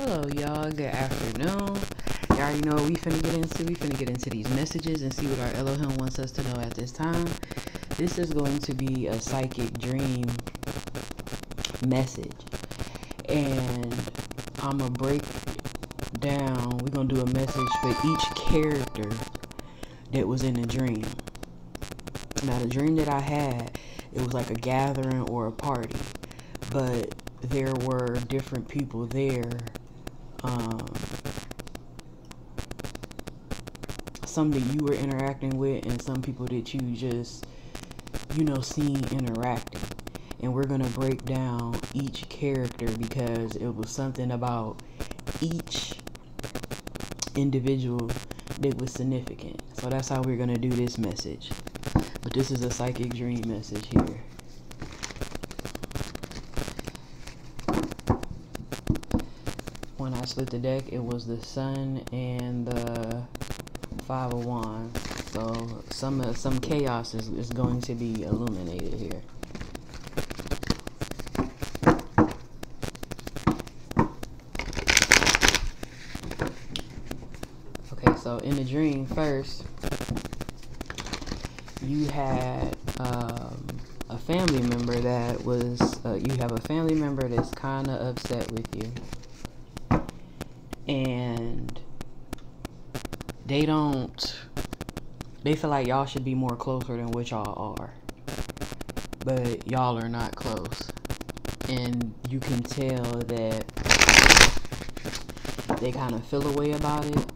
Hello, y'all. Good afternoon. Y'all already know what we finna get into. We finna get into these messages and see what our Elohim wants us to know at this time. This is going to be a psychic dream message. And I'm going to break down, we're going to do a message for each character that was in the dream. Now, the dream that I had, it was like a gathering or a party, but there were different people there. Um, some that you were interacting with, and some people that you just, you know, seen interacting. And we're going to break down each character because it was something about each individual that was significant. So that's how we're going to do this message. But this is a psychic dream message here. When I split the deck, it was the sun and the five of wands. So some uh, some chaos is, is going to be illuminated here. Okay, so in the dream first, you had um, a family member that was, uh, you have a family member that's kind of upset with you. And they don't, they feel like y'all should be more closer than what y'all are. But y'all are not close. And you can tell that they kind of feel a way about it.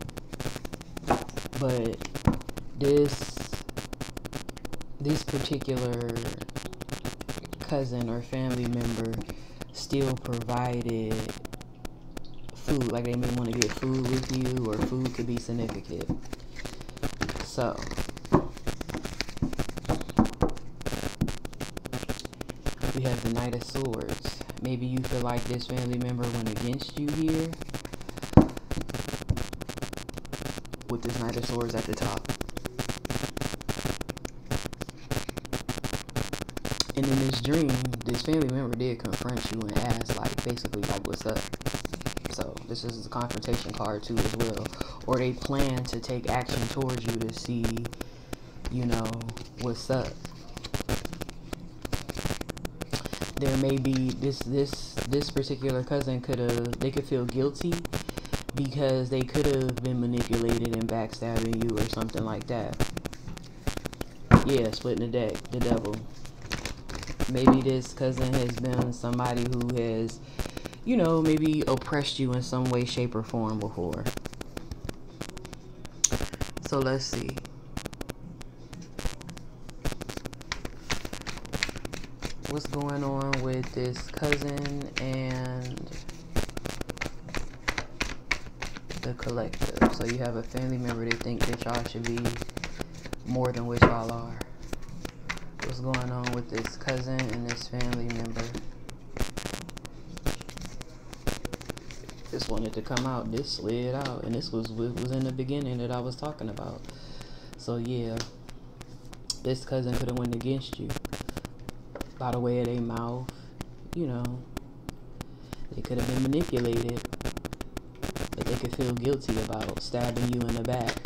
But this this particular cousin or family member still provided food. Like they may want to get food with you, or food could be significant. So, we have the Knight of Swords. Maybe you feel like this family member went against you here. With this Knight of Swords at the top. And in this dream, this family member did confront you and ask, like, basically, like, what's up? This is a confrontation card, too, as well. Or they plan to take action towards you to see, you know, what's up. There may be, this, this, this particular cousin could have, they could feel guilty because they could have been manipulated and backstabbing you or something like that. Yeah, splitting the deck, the devil maybe this cousin has been somebody who has, you know, maybe oppressed you in some way, shape, or form before. So let's see. What's going on with this cousin and the collective? So you have a family member that think that y'all should be more than what y'all are what's going on with this cousin and this family member. This wanted to come out. This slid out, and this was was in the beginning that I was talking about. So yeah, this cousin could have went against you by the way of their mouth. You know, they could have been manipulated, but they could feel guilty about stabbing you in the back.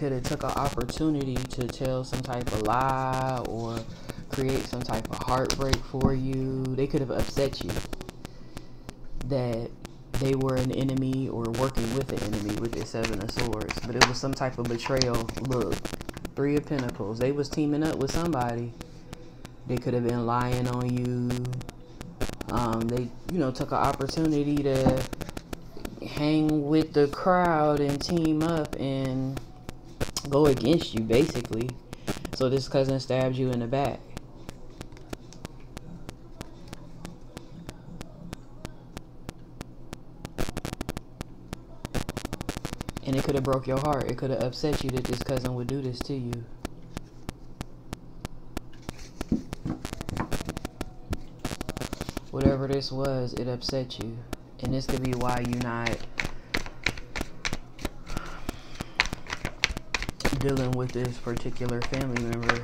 Could have took an opportunity to tell some type of lie or create some type of heartbreak for you. They could have upset you that they were an enemy or working with the enemy with the seven of swords. But it was some type of betrayal. Look, three of pentacles. They was teaming up with somebody. They could have been lying on you. Um, they, you know, took an opportunity to hang with the crowd and team up and go against you, basically. So this cousin stabbed you in the back. And it could have broke your heart. It could have upset you that this cousin would do this to you. Whatever this was, it upset you. And this could be why you're not dealing with this particular family member.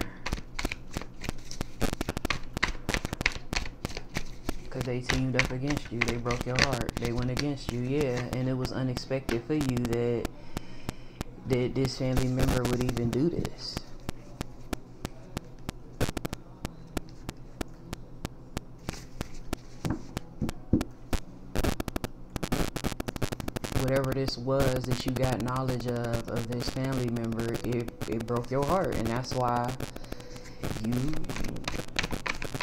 Because they teamed up against you. They broke your heart. They went against you, yeah. And it was unexpected for you that, that this family member would even do this. Whatever this was that you got knowledge of of this family member, it, it broke your heart. And that's why you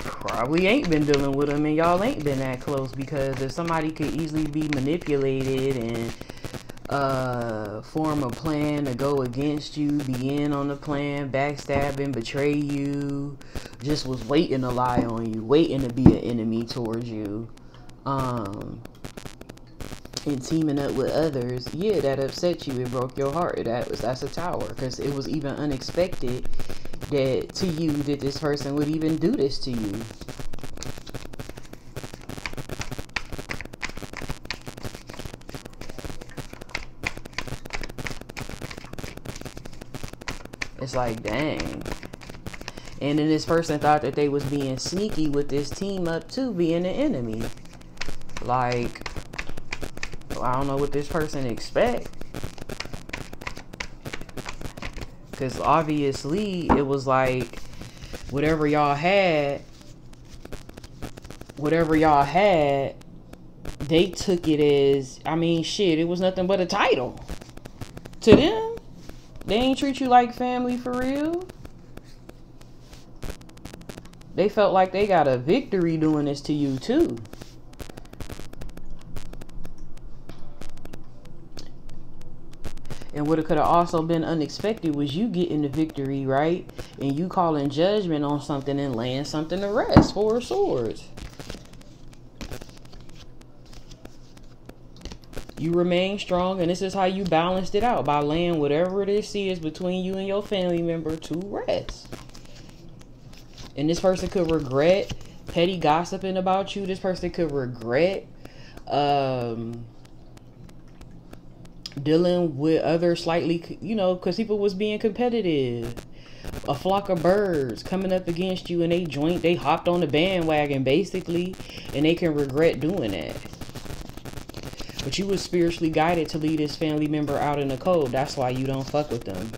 probably ain't been dealing with them and y'all ain't been that close because if somebody could easily be manipulated and uh, form a plan to go against you, be in on the plan, backstabbing, betray you, just was waiting to lie on you, waiting to be an enemy towards you. Um, and teaming up with others, yeah, that upset you. It broke your heart. That was that's a tower because it was even unexpected that to you that this person would even do this to you. It's like, dang. And then this person thought that they was being sneaky with this team up too, being an enemy. Like, I don't know what this person expect. Because obviously it was like whatever y'all had, whatever y'all had, they took it as, I mean, shit, it was nothing but a title. To them, they ain't treat you like family for real. They felt like they got a victory doing this to you too. And what it could have also been unexpected was you getting the victory, right? And you calling judgment on something and laying something to rest. Four swords. You remain strong, and this is how you balanced it out by laying whatever this is between you and your family member to rest. And this person could regret petty gossiping about you. This person could regret um, dealing with other slightly, you know, because people was being competitive. A flock of birds coming up against you and they joint, they hopped on the bandwagon basically, and they can regret doing that. But you was spiritually guided to lead this family member out in the cold. That's why you don't fuck with them.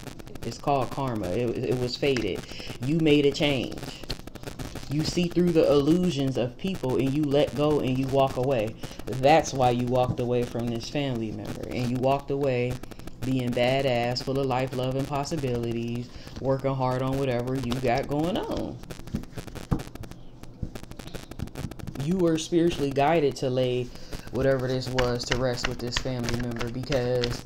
It's called karma. It, it was fated. You made a change. You see through the illusions of people and you let go and you walk away. That's why you walked away from this family member. And you walked away being badass, full of life, love, and possibilities, working hard on whatever you got going on. You were spiritually guided to lay whatever this was to rest with this family member because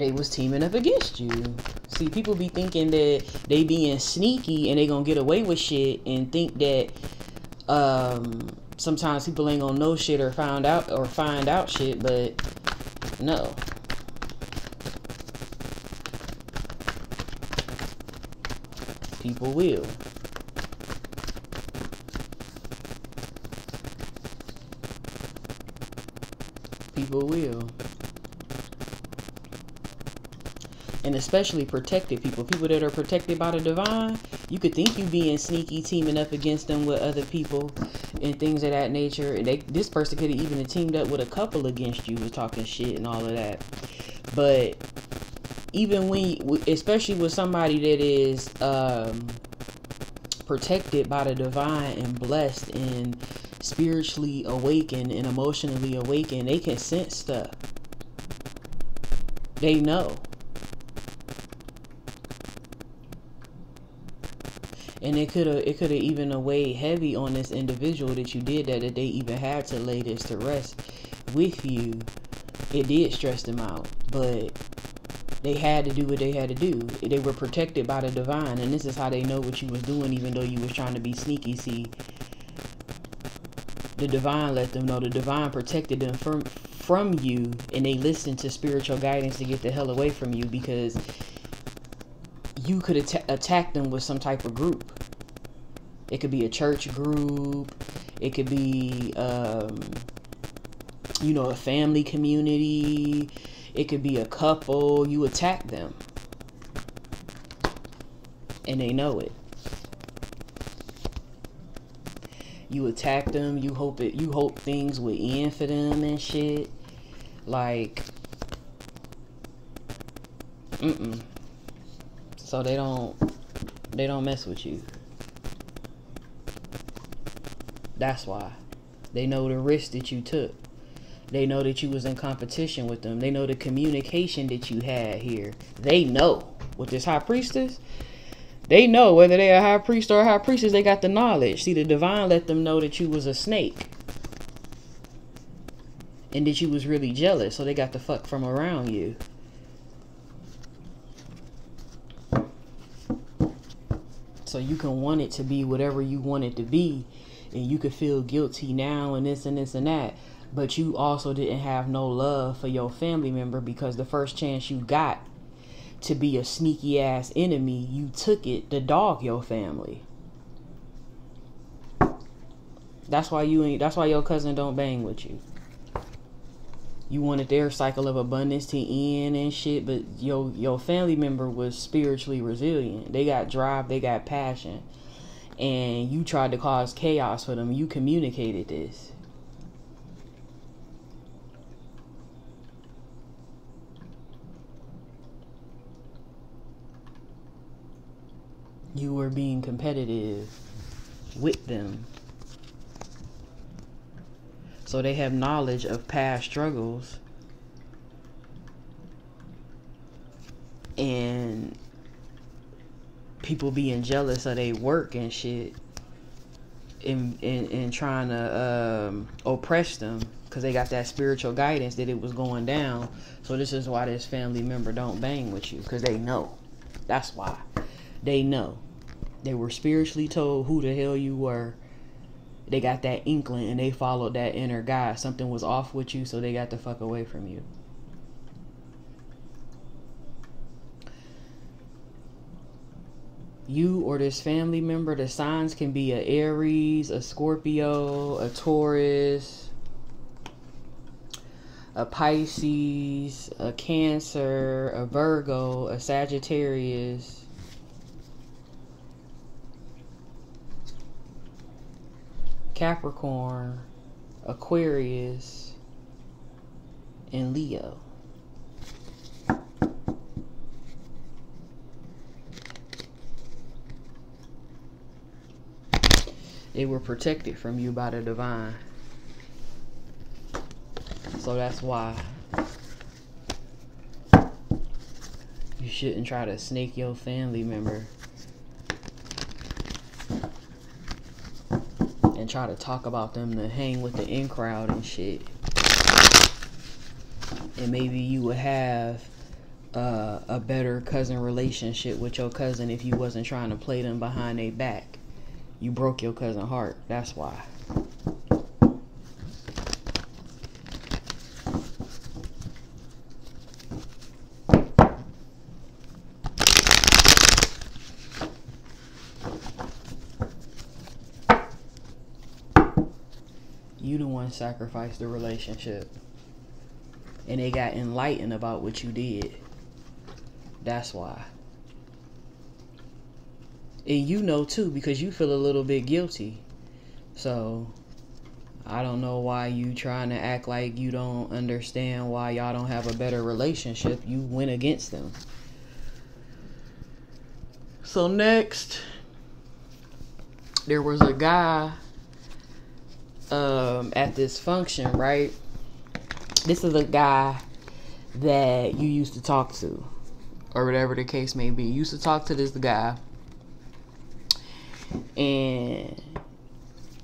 they was teaming up against you. See, people be thinking that they being sneaky and they gonna get away with shit and think that um, sometimes people ain't gonna know shit or find out or find out shit, but no. People will. People will. And especially protected people, people that are protected by the divine, you could think you being sneaky, teaming up against them with other people and things of that nature. And they, this person could have even teamed up with a couple against you, with talking shit and all of that. But even when, especially with somebody that is um, protected by the divine and blessed and spiritually awakened and emotionally awakened, they can sense stuff. They know. And it could have it could have even weighed heavy on this individual that you did that that they even had to lay this to rest with you. It did stress them out but they had to do what they had to do. They were protected by the divine and this is how they know what you was doing even though you was trying to be sneaky. See the divine let them know. The divine protected them from from you and they listened to spiritual guidance to get the hell away from you because you could at- attack them with some type of group it could be a church group. It could be um, you know a family community. It could be a couple. You attack them. And they know it. You attack them. You hope it you hope things would end for them and shit. Like mm-mm. So they don't they don't mess with you that's why they know the risk that you took they know that you was in competition with them they know the communication that you had here they know with this high priestess they know whether they're a high priest or high priestess, they got the knowledge. See, the divine let them know that you was a snake. And that you was really jealous, so they got the fuck from around you. So you can want it to be whatever you want it to be, and you could feel guilty now and this and this and that. But you also didn't have no love for your family member because the first chance you got to be a sneaky ass enemy, you took it to dog your family. That's why you ain't that's why your cousin don't bang with you. You wanted their cycle of abundance to end and shit, but your your family member was spiritually resilient. They got drive, they got passion. And you tried to cause chaos for them. You communicated this. you were being competitive with them. So they have knowledge of past struggles. And people being jealous of their work and shit. And, and, and trying to um, oppress them because they got that spiritual guidance that it was going down. So this is why this family member don't bang with you because they know. That's why they know. They were spiritually told who the hell you were. They got that inkling and they followed that inner guide. Something was off with you, so they got the fuck away from you. You or this family member, the signs can be a Aries, a Scorpio, a Taurus, a Pisces, a Cancer, a Virgo, a Sagittarius, Capricorn, Aquarius, and Leo. They were protected from you by the divine. So that's why you shouldn't try to snake your family member and try to talk about them to hang with the in crowd and shit. And maybe you would have uh, a better cousin relationship with your cousin if you wasn't trying to play them behind their back. You broke your cousin heart. That's why. you the one sacrificed the relationship and they got enlightened about what you did that's why and you know too because you feel a little bit guilty so i don't know why you trying to act like you don't understand why y'all don't have a better relationship you went against them so next there was a guy um, at this function, right? This is a guy that you used to talk to, or whatever the case may be. You used to talk to this guy, and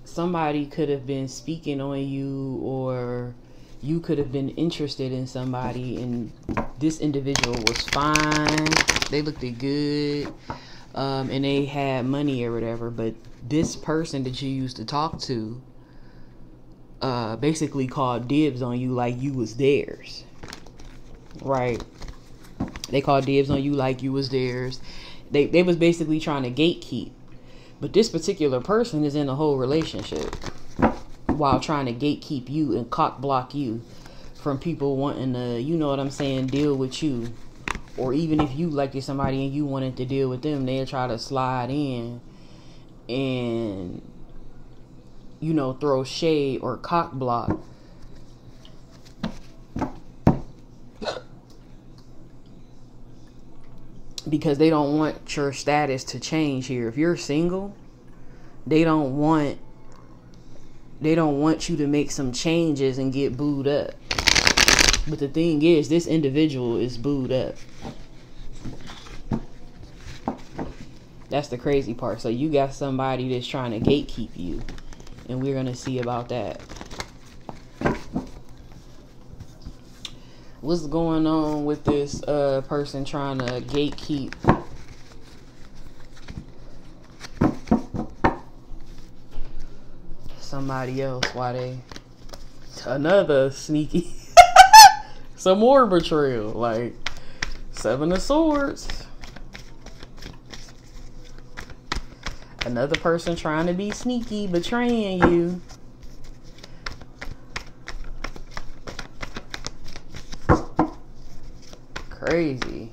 somebody could have been speaking on you, or you could have been interested in somebody, and this individual was fine. They looked good. Um, and they had money or whatever, but this person that you used to talk to uh, basically called dibs on you like you was theirs. Right? They called dibs on you like you was theirs. They they was basically trying to gatekeep. But this particular person is in a whole relationship while trying to gatekeep you and cock block you from people wanting to, you know what I'm saying, deal with you. Or even if you liked somebody and you wanted to deal with them, they'll try to slide in and you know, throw shade or cock block. Because they don't want your status to change here. If you're single, they don't want they don't want you to make some changes and get booed up. But the thing is, this individual is booed up. That's the crazy part. So you got somebody that's trying to gatekeep you and we're going to see about that. What's going on with this uh, person trying to gatekeep? Somebody else, why they another sneaky some more betrayal like seven of swords Another person trying to be sneaky, betraying you. Crazy.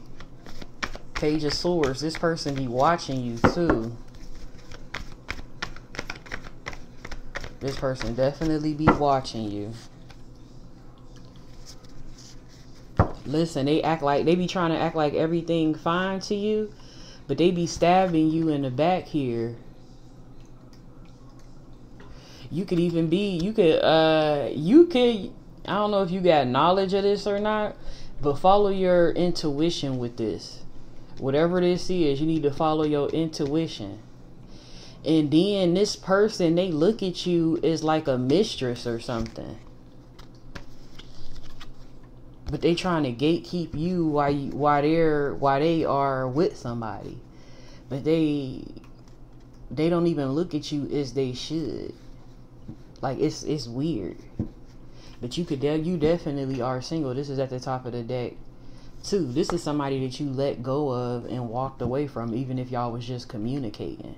Page of Swords. This person be watching you too. This person definitely be watching you. Listen, they act like they be trying to act like everything fine to you but they be stabbing you in the back here. You could even be, you could, uh, you could, I don't know if you got knowledge of this or not, but follow your intuition with this. Whatever this is, you need to follow your intuition. And then this person, they look at you as like a mistress or something but they trying to gatekeep you while you, while they're while they are with somebody but they they don't even look at you as they should like it's it's weird but you could you definitely are single. This is at the top of the deck too. This is somebody that you let go of and walked away from even if y'all was just communicating.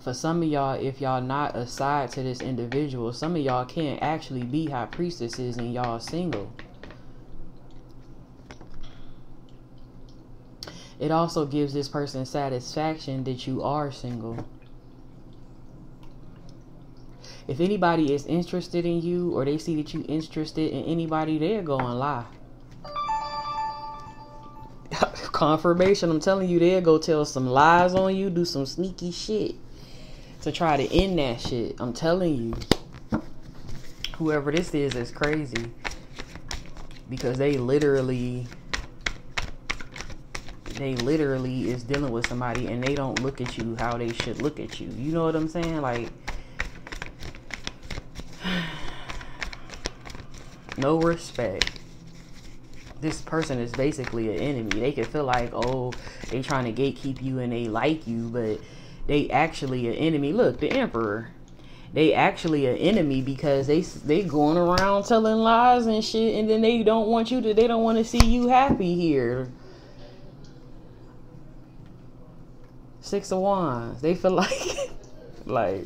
For some of y'all, if y'all not aside to this individual, some of y'all can't actually be high priestesses and y'all single. It also gives this person satisfaction that you are single. If anybody is interested in you or they see that you interested in anybody, they're going lie. Confirmation, I'm telling you, they'll go tell some lies on you, do some sneaky shit to try to end that shit. I'm telling you, whoever this is is crazy because they literally they literally is dealing with somebody and they don't look at you how they should look at you. You know what I'm saying? Like no respect. This person is basically an enemy. They can feel like, oh, they trying to gatekeep you and they like you, but they actually an enemy. Look, the emperor. They actually an enemy because they they going around telling lies and shit, and then they don't want you to. They don't want to see you happy here. Six of Wands. They feel like, like,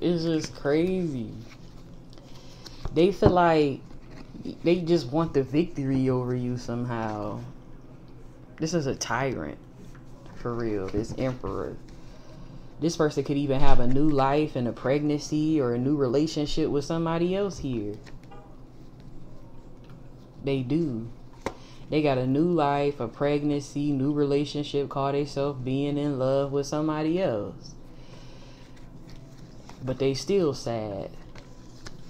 it's just crazy. They feel like they just want the victory over you somehow. This is a tyrant, for real. This emperor this person could even have a new life and a pregnancy or a new relationship with somebody else here. They do. They got a new life, a pregnancy, new relationship, call themselves being in love with somebody else. But they still sad.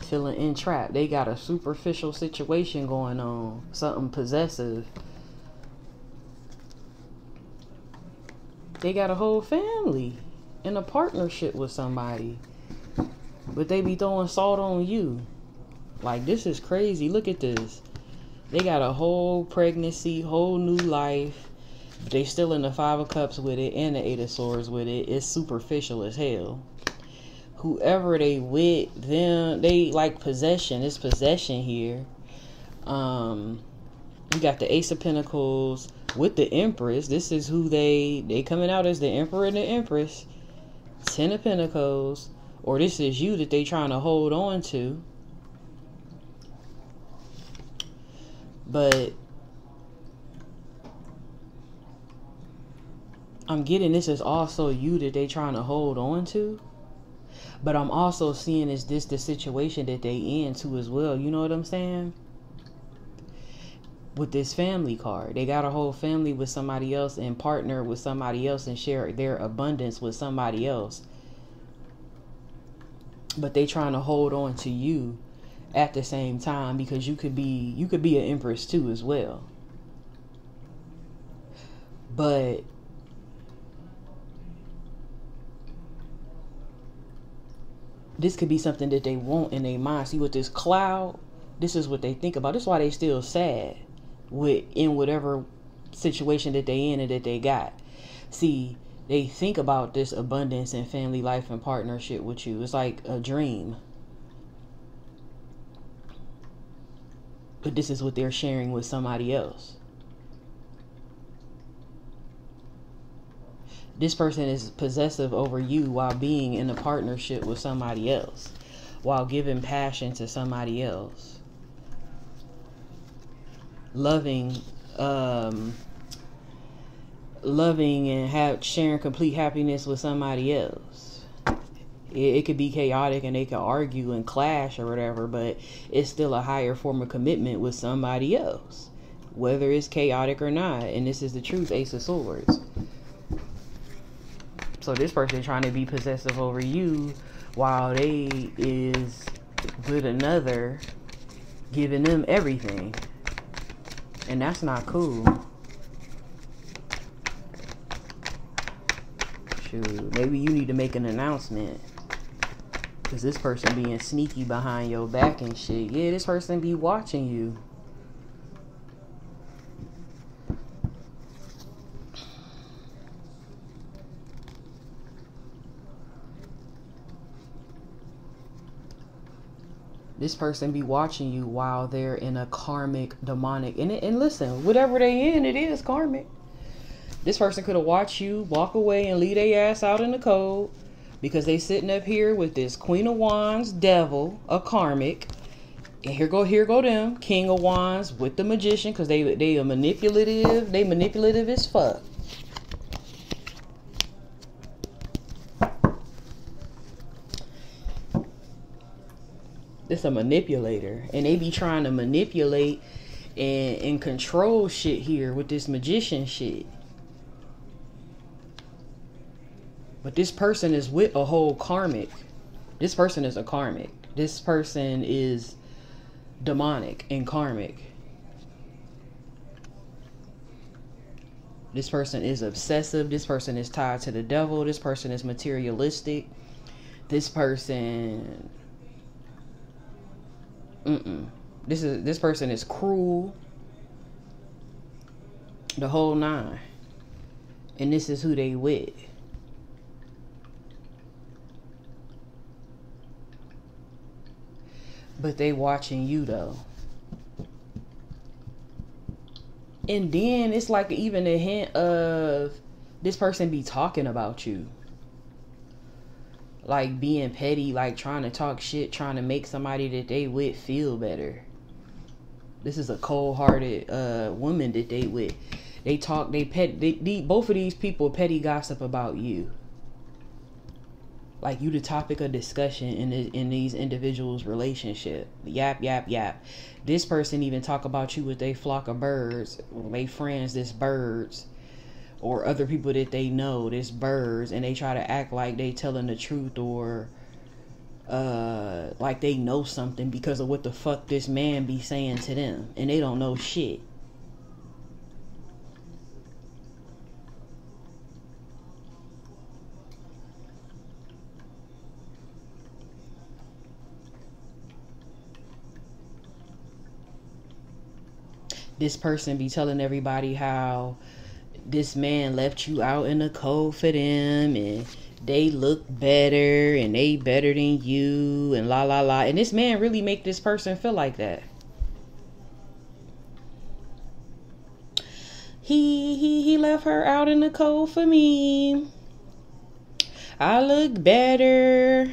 Feeling entrapped. They got a superficial situation going on. Something possessive. They got a whole family in a partnership with somebody, but they be throwing salt on you. Like, this is crazy. Look at this. They got a whole pregnancy, whole new life. They still in the five of cups with it and the eight of swords with it. It's superficial as hell. Whoever they with them, they like possession. It's possession here. Um, you got the ace of pentacles with the empress. This is who they they coming out as the emperor and the empress. Ten of pentacles, or this is you that they trying to hold on to. But I'm getting this is also you that they trying to hold on to. But I'm also seeing is this the situation that they in too as well. You know what I'm saying? With this family card, they got a whole family with somebody else and partner with somebody else and share their abundance with somebody else. But they trying to hold on to you at the same time because you could be you could be an empress too as well. But this could be something that they want in their mind. See, with this cloud, this is what they think about. That's why they still sad with in whatever situation that they in and that they got. See, they think about this abundance and family life and partnership with you. It's like a dream. But this is what they're sharing with somebody else. this person is possessive over you while being in a partnership with somebody else, while giving passion to somebody else, loving, um, loving and have sharing complete happiness with somebody else. It, it could be chaotic and they could argue and clash or whatever, but it's still a higher form of commitment with somebody else, whether it's chaotic or not. And this is the truth, Ace of Swords. So this person trying to be possessive over you while they is with another giving them everything. And that's not cool. Shoot, maybe you need to make an announcement. Cause this person being sneaky behind your back and shit. Yeah, this person be watching you. this person be watching you while they're in a karmic demonic and, and listen whatever they in it is karmic this person could have watched you walk away and leave their ass out in the cold because they sitting up here with this queen of wands devil a karmic and here go here go them king of wands with the magician because they they are manipulative they manipulative as fuck This a manipulator, and they be trying to manipulate and and control shit here with this magician shit. But this person is with a whole karmic. This person is a karmic. This person is demonic and karmic. This person is obsessive. This person is tied to the devil. This person is materialistic. This person Mm-mm. This is this person is cruel. The whole nine. And this is who they with. But they watching you though. And then it's like even a hint of this person be talking about you like being petty, like trying to talk shit, trying to make somebody that they with feel better. This is a cold-hearted uh, woman that they with. They talk, they pet, they, they, both of these people petty gossip about you. Like you, the topic of discussion in the, in these individuals' relationship. Yap, yap, yap. This person even talk about you with a flock of birds. They friends, this birds or other people that they know this birds and they try to act like they telling the truth or uh like they know something because of what the fuck this man be saying to them and they don't know shit this person be telling everybody how this man left you out in the cold for them and they look better and they better than you and la la la. And this man really make this person feel like that. He he he left her out in the cold for me. I look better.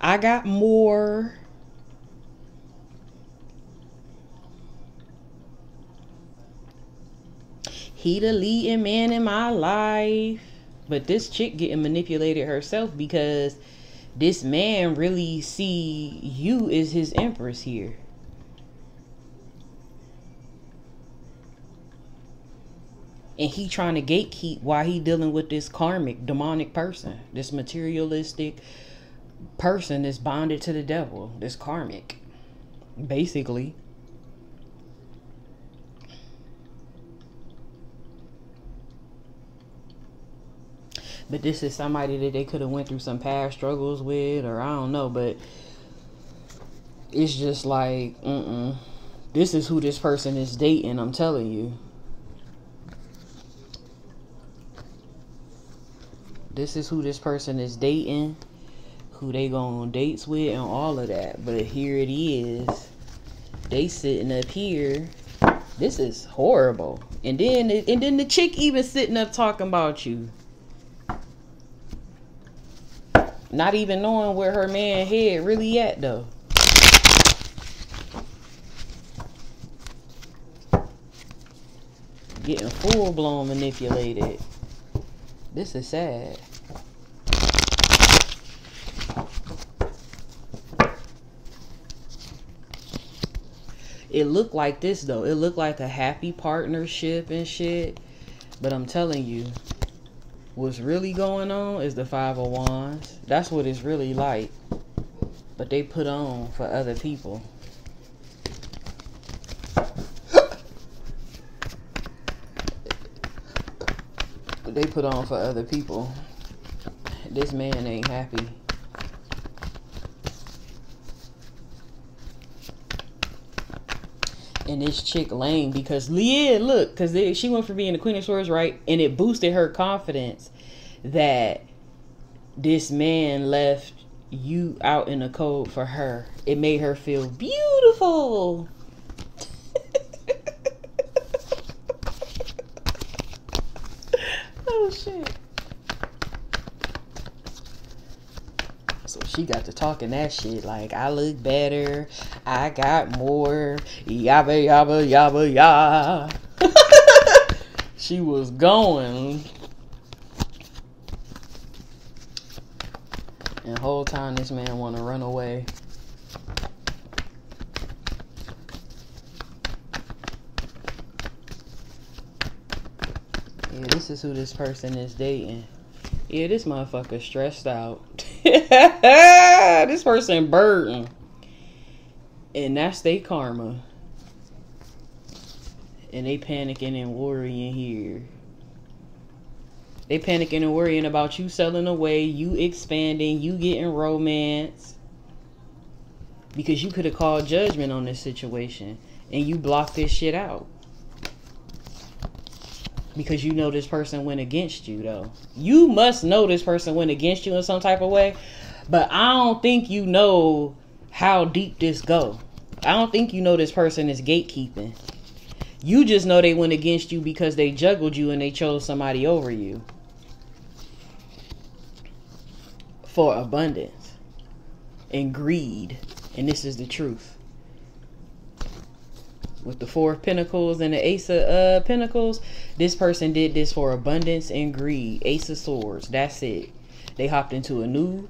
I got more he the leading man in my life. But this chick getting manipulated herself because this man really see you as his empress here. And he trying to gatekeep while he dealing with this karmic, demonic person, this materialistic person that's bonded to the devil, this karmic, basically. But this is somebody that they could have went through some past struggles with or i don't know but it's just like mm-mm. this is who this person is dating i'm telling you. This is who this person is dating who they go on dates with and all of that. But here it is. They sitting up here. This is horrible. And then and then the chick even sitting up talking about you Not even knowing where her man head really at though. Getting full blown manipulated. This is sad. It looked like this though. It looked like a happy partnership and shit. But I'm telling you, what's really going on is the five of wands. That's what it's really like. But they put on for other people. They put on for other people. This man ain't happy and this chick lame because Leah, look, because she went for being the Queen of Swords, right? And it boosted her confidence that this man left you out in the cold for her. It made her feel beautiful. oh shit. So she got to talking that shit like I look better, I got more, yabba yabba yabba ya. she was going. And whole time this man wanna run away. Yeah, this is who this person is dating. Yeah, this motherfucker stressed out. this person burden. And that's their karma. And they panicking and worrying here. They panicking and worrying about you selling away, you expanding, you getting romance. Because you could have called judgment on this situation. And you blocked this shit out because you know this person went against you though. You must know this person went against you in some type of way, but I don't think you know how deep this go. I don't think you know this person is gatekeeping. You just know they went against you because they juggled you and they chose somebody over you. For abundance and greed. And this is the truth with the four of pentacles and the ace of uh, pentacles this person did this for abundance and greed. Ace of swords that's it. They hopped into a new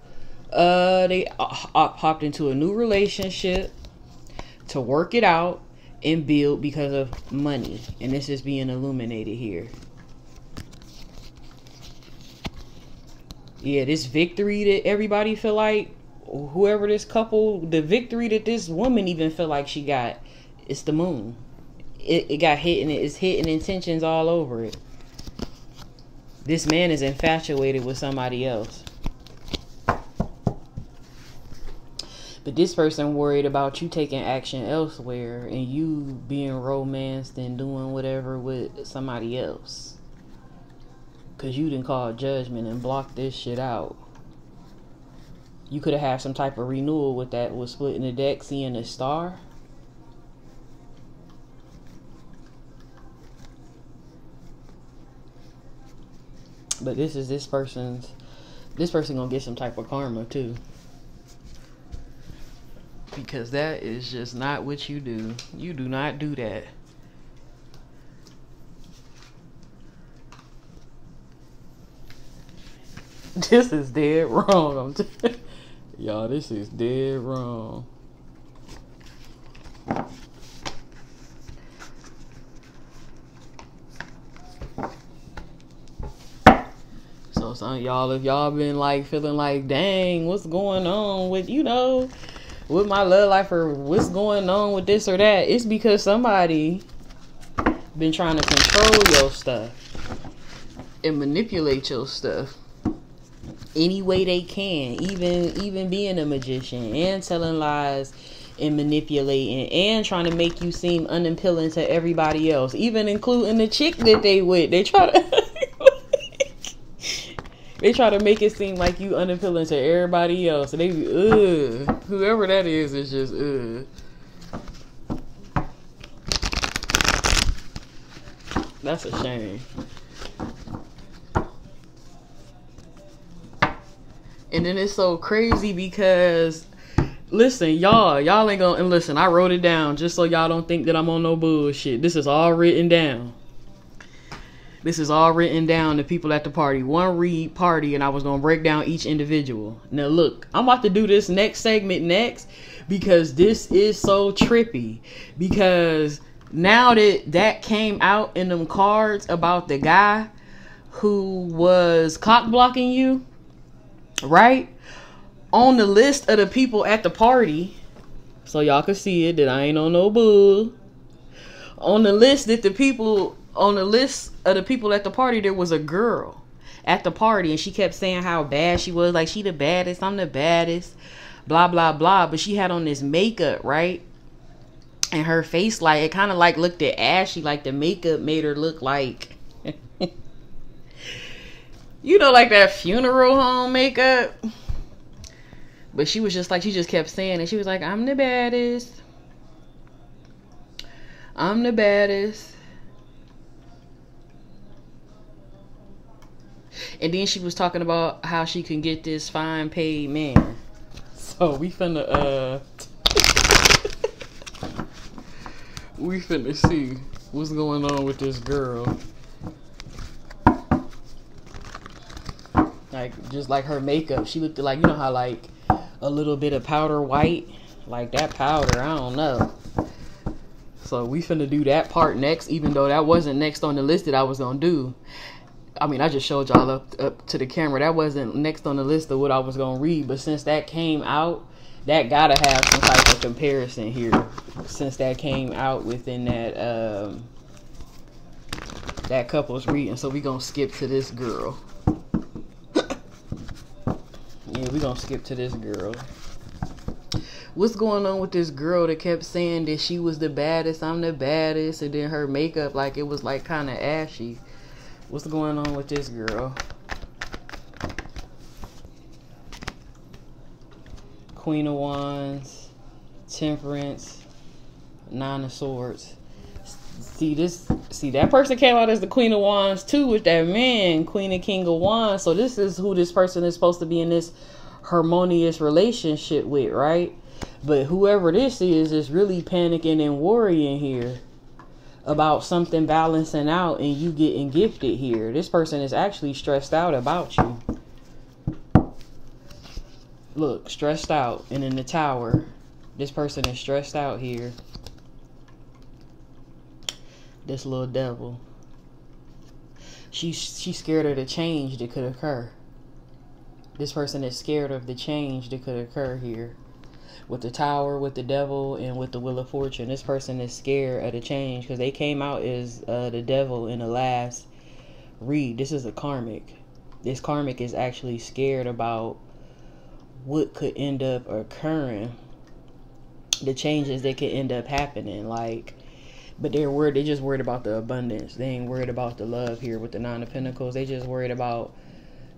uh they uh, hopped into a new relationship to work it out and build because of money. And this is being illuminated here. Yeah this victory that everybody feel like whoever this couple the victory that this woman even feel like she got it's the moon. It, it got hit and it's hitting intentions all over it. This man is infatuated with somebody else. But this person worried about you taking action elsewhere and you being romanced and doing whatever with somebody else. Cause you didn't call judgment and block this shit out. You could have had some type of renewal with that was splitting the deck, seeing a star. But this is this person's this person gonna get some type of karma too. Because that is just not what you do. You do not do that. This is dead wrong. Y'all, this is dead wrong. So some y'all, if y'all been like feeling like, dang, what's going on with you know, with my love life or what's going on with this or that, it's because somebody been trying to control your stuff and manipulate your stuff any way they can, even even being a magician and telling lies and manipulating and trying to make you seem unappealing to everybody else, even including the chick that they with. They try to they try to make it seem like you unappealing to everybody else. And they ugh. Whoever that is is just ugh. That's a shame. And then it's so crazy because listen, y'all, y'all ain't gonna and listen, I wrote it down just so y'all don't think that I'm on no bullshit. This is all written down. This is all written down to people at the party. One read party, and I was gonna break down each individual. Now look, I'm about to do this next segment next because this is so trippy. Because now that that came out in them cards about the guy who was cock blocking you, right? On the list of the people at the party, so y'all can see it that I ain't on no bull. On the list that the people on the list of the people at the party, there was a girl at the party, and she kept saying how bad she was. Like she the baddest, I'm the baddest, blah blah blah. But she had on this makeup, right? And her face, like it kind of like looked at ashy, like the makeup made her look like you know, like that funeral home makeup. But she was just like, she just kept saying it. She was like, I'm the baddest. I'm the baddest. And then she was talking about how she can get this fine paid man. So we finna, uh, we finna see what's going on with this girl. Like just like her makeup, she looked like you know how like a little bit of powder white, like that powder. I don't know. So we finna do that part next, even though that wasn't next on the list that I was gonna do. I mean, I just showed y'all up up to the camera. That wasn't next on the list of what I was gonna read, but since that came out, that gotta have some type of comparison here. Since that came out within that um that couple's reading, so we gonna skip to this girl. Yeah, we gonna skip to this girl. What's going on with this girl that kept saying that she was the baddest, I'm the baddest, and then her makeup like it was like kind of ashy. What's going on with this girl? Queen of Wands, Temperance, Nine of Swords. See this? See that person came out as the Queen of Wands too with that man, Queen and King of Wands. So this is who this person is supposed to be in this harmonious relationship with, right? But whoever this is is really panicking and worrying here about something balancing out and you getting gifted here. This person is actually stressed out about you. Look, stressed out and in the tower. This person is stressed out here. This little devil. She's she's scared of the change that could occur. This person is scared of the change that could occur here. With the tower, with the devil, and with the wheel of fortune. This person is scared of the change because they came out as uh, the devil in the last read. This is a karmic. This karmic is actually scared about what could end up occurring the changes that could end up happening. Like, but they're worried. They just worried about the abundance. They ain't worried about the love here with the nine of pentacles. They just worried about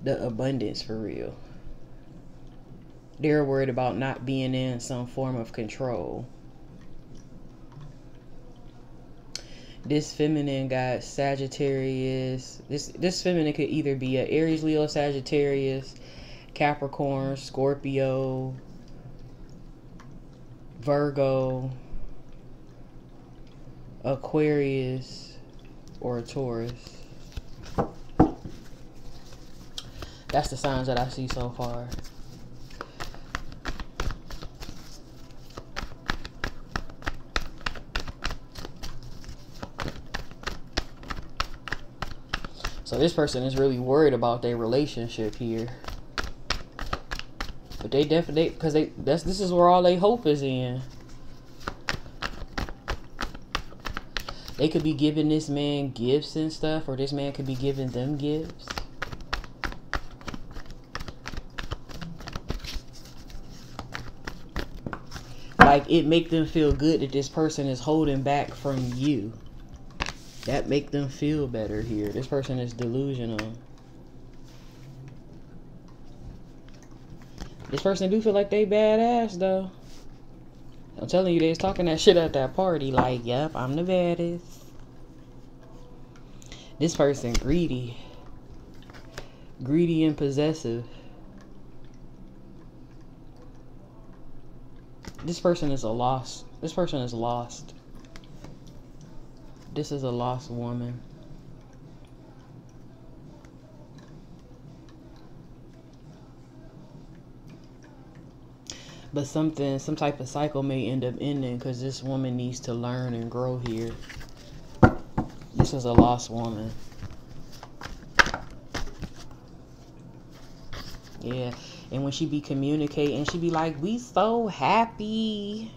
the abundance for real. They're worried about not being in some form of control. This feminine got Sagittarius. This this feminine could either be a Aries, Leo, Sagittarius, Capricorn, Scorpio, Virgo, Aquarius, or a Taurus. That's the signs that I see so far. So this person is really worried about their relationship here. But they definitely because they that's this is where all they hope is in. They could be giving this man gifts and stuff, or this man could be giving them gifts. Like it make them feel good that this person is holding back from you. That make them feel better here. This person is delusional. This person do feel like they badass though. I'm telling you, they was talking that shit at that party. Like, yep, I'm the baddest. This person greedy. Greedy and possessive. This person is a lost. This person is lost. This is a lost woman. But something, some type of cycle may end up ending because this woman needs to learn and grow here. This is a lost woman. Yeah. And when she be communicating, she be like, we so happy.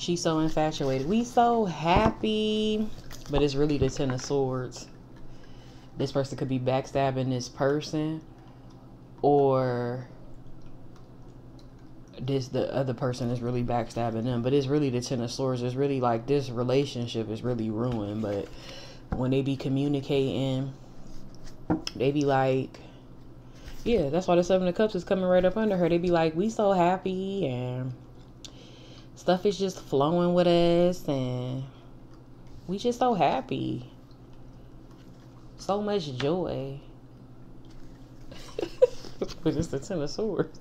She's so infatuated. We so happy. But it's really the Ten of Swords. This person could be backstabbing this person. Or this the other person is really backstabbing them. But it's really the Ten of Swords. It's really like this relationship is really ruined. But when they be communicating, they be like, yeah, that's why the Seven of Cups is coming right up under her. They be like, we so happy and stuff is just flowing with us and we just so happy. So much joy. but it's the Ten of Swords.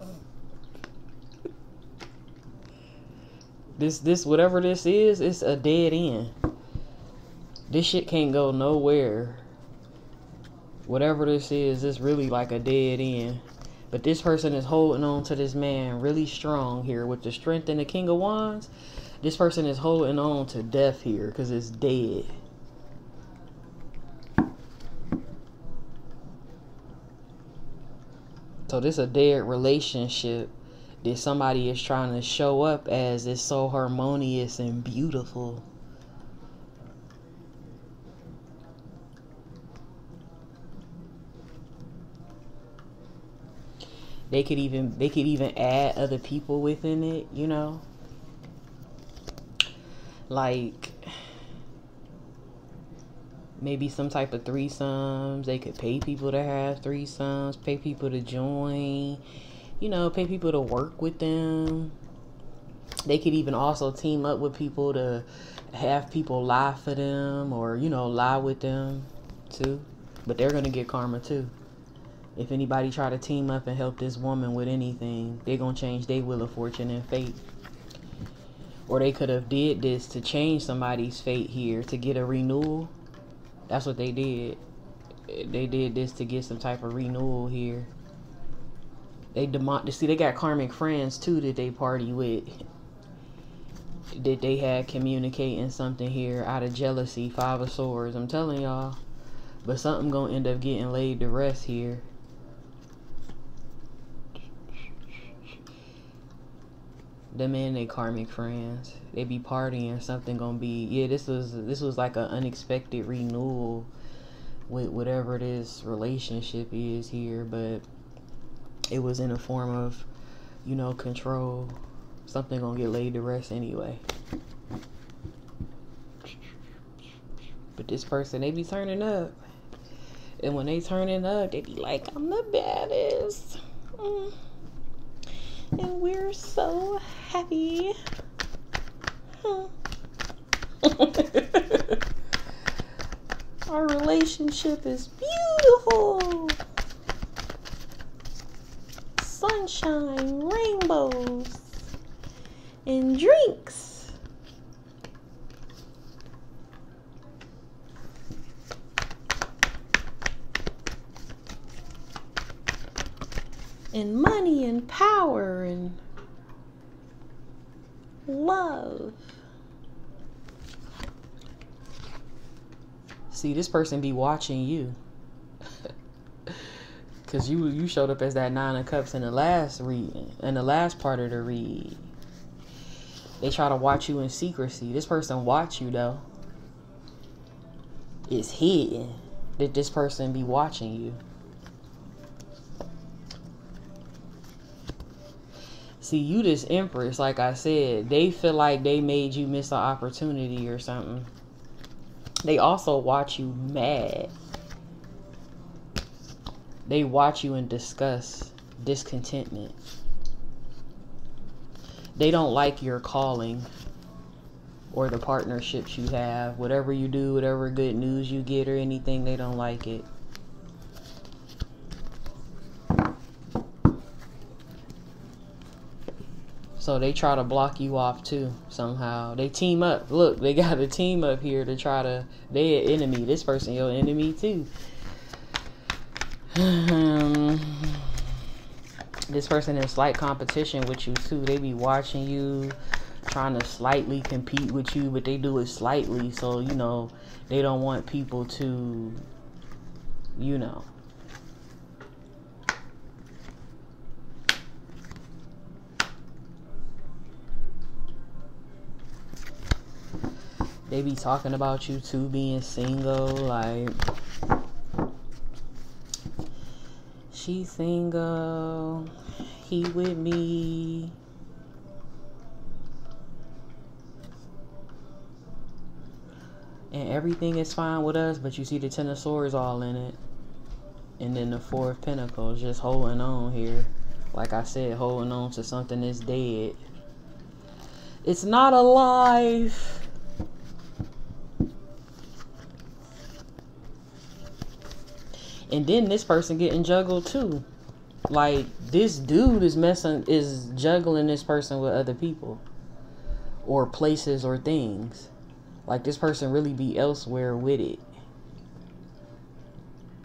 This this whatever this is, it's a dead end. This shit can't go nowhere. Whatever this is, it's really like a dead end. But this person is holding on to this man really strong here with the strength and the King of Wands. This person is holding on to death here because it's dead. So this is a dead relationship that somebody is trying to show up as is so harmonious and beautiful. They could even they could even add other people within it, you know? Like maybe some type of threesomes. They could pay people to have threesomes, pay people to join you know, pay people to work with them. They could even also team up with people to have people lie for them or, you know, lie with them too. But they're going to get karma too. If anybody try to team up and help this woman with anything, they're going to change their will of fortune and fate. Or they could have did this to change somebody's fate here to get a renewal. That's what they did. They did this to get some type of renewal here. They demand see they got karmic friends too that they party with. That they had communicating something here out of jealousy, five of swords. I'm telling y'all. But something gonna end up getting laid to rest here. Them and they karmic friends. They be partying, something gonna be yeah, this was this was like an unexpected renewal with whatever this relationship is here, but it was in a form of, you know, control. Something gonna get laid to rest anyway. But this person, they be turning up. And when they turning up, they be like, I'm the baddest. Mm. And we're so happy. Our relationship is beautiful. Sunshine, rainbows, and drinks. And money and power and love. See, this person be watching you. Cause you you showed up as that nine of cups in the last read in the last part of the read. They try to watch you in secrecy. This person watch you though. It's hidden that this person be watching you. See, you this empress, like I said, they feel like they made you miss an opportunity or something. They also watch you mad. They watch you in disgust, discontentment. They don't like your calling or the partnerships you have. Whatever you do, whatever good news you get or anything, they don't like it. So they try to block you off too somehow. They team up. Look, they got a team up here to try to. They an enemy. This person your enemy too. this person in slight competition with you too. They be watching you, trying to slightly compete with you, but they do it slightly. So you know they don't want people to, you know, they be talking about you too being single like she's single he with me. And everything is fine with us but you see the ten of swords all in it. And then the four of pentacles just holding on here. Like i said holding on to something that's dead. It's not alive and then this person getting juggled too. Like this dude is messing is juggling this person with other people or places or things. Like this person really be elsewhere with it.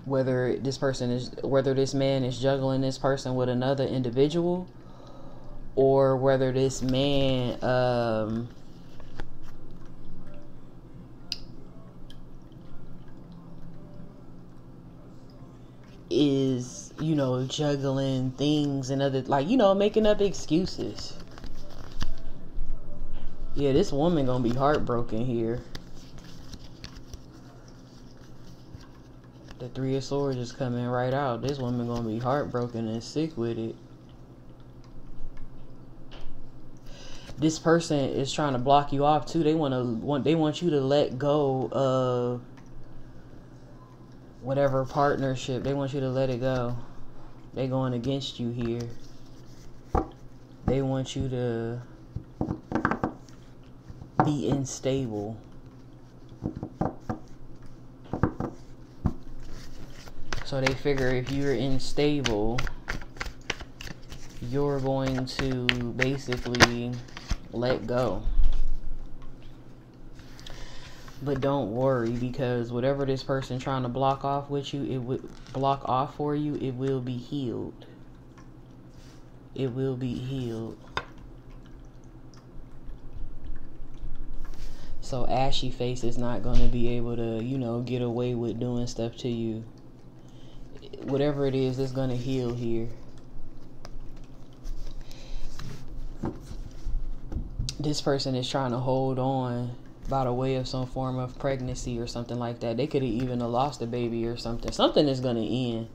Whether this person is whether this man is juggling this person with another individual or whether this man um is, you know, juggling things and other, like, you know, making up excuses. Yeah, this woman gonna be heartbroken here. The Three of Swords is coming right out. This woman gonna be heartbroken and sick with it. This person is trying to block you off too. They wanna want they want you to let go of whatever partnership, they want you to let it go. They going against you here. They want you to be unstable. So they figure if you're unstable, you're going to basically let go. But don't worry because whatever this person trying to block off with you, it would block off for you, it will be healed. It will be healed. So ashy face is not going to be able to, you know, get away with doing stuff to you. Whatever it is, it's going to heal here. This person is trying to hold on by the way of some form of pregnancy or something like that. They could have even lost a baby or something. Something is going to end.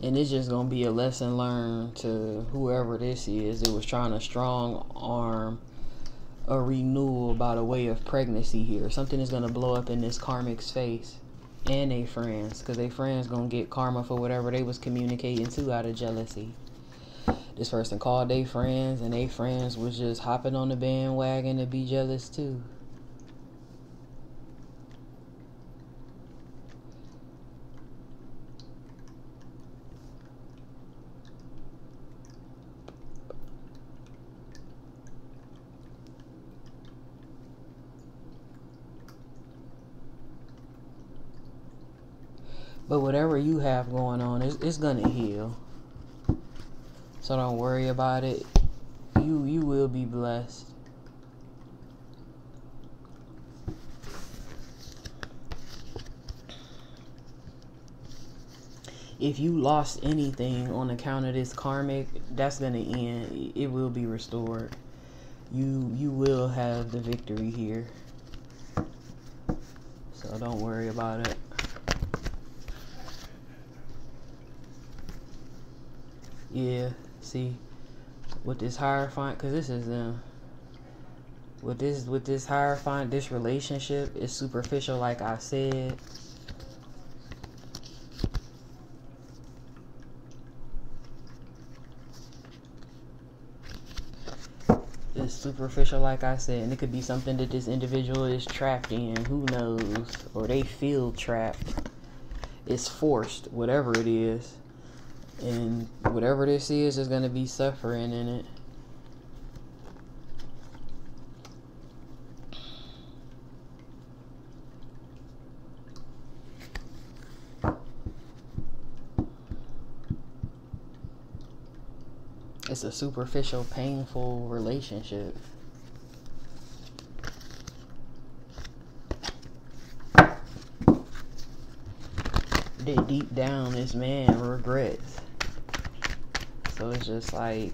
And it's just gonna be a lesson learned to whoever this is. It was trying to strong arm a renewal by the way of pregnancy here. Something is gonna blow up in this karmic's face and they friends, cause they friends gonna get karma for whatever they was communicating to out of jealousy. This person called they friends, and they friends was just hopping on the bandwagon to be jealous too. But whatever you have going on, it's, it's gonna heal. So don't worry about it. You you will be blessed. If you lost anything on account of this karmic, that's gonna end. It will be restored. You you will have the victory here. So don't worry about it. Yeah, see, with this higher Hierophant, because this is them. With this, with this higher Hierophant, this relationship is superficial, like I said. It's superficial, like I said, and it could be something that this individual is trapped in. Who knows? Or they feel trapped. It's forced, whatever it is. And whatever this is, is going to be suffering in it. It's a superficial, painful relationship. Deep down, this man regrets. So it's just like,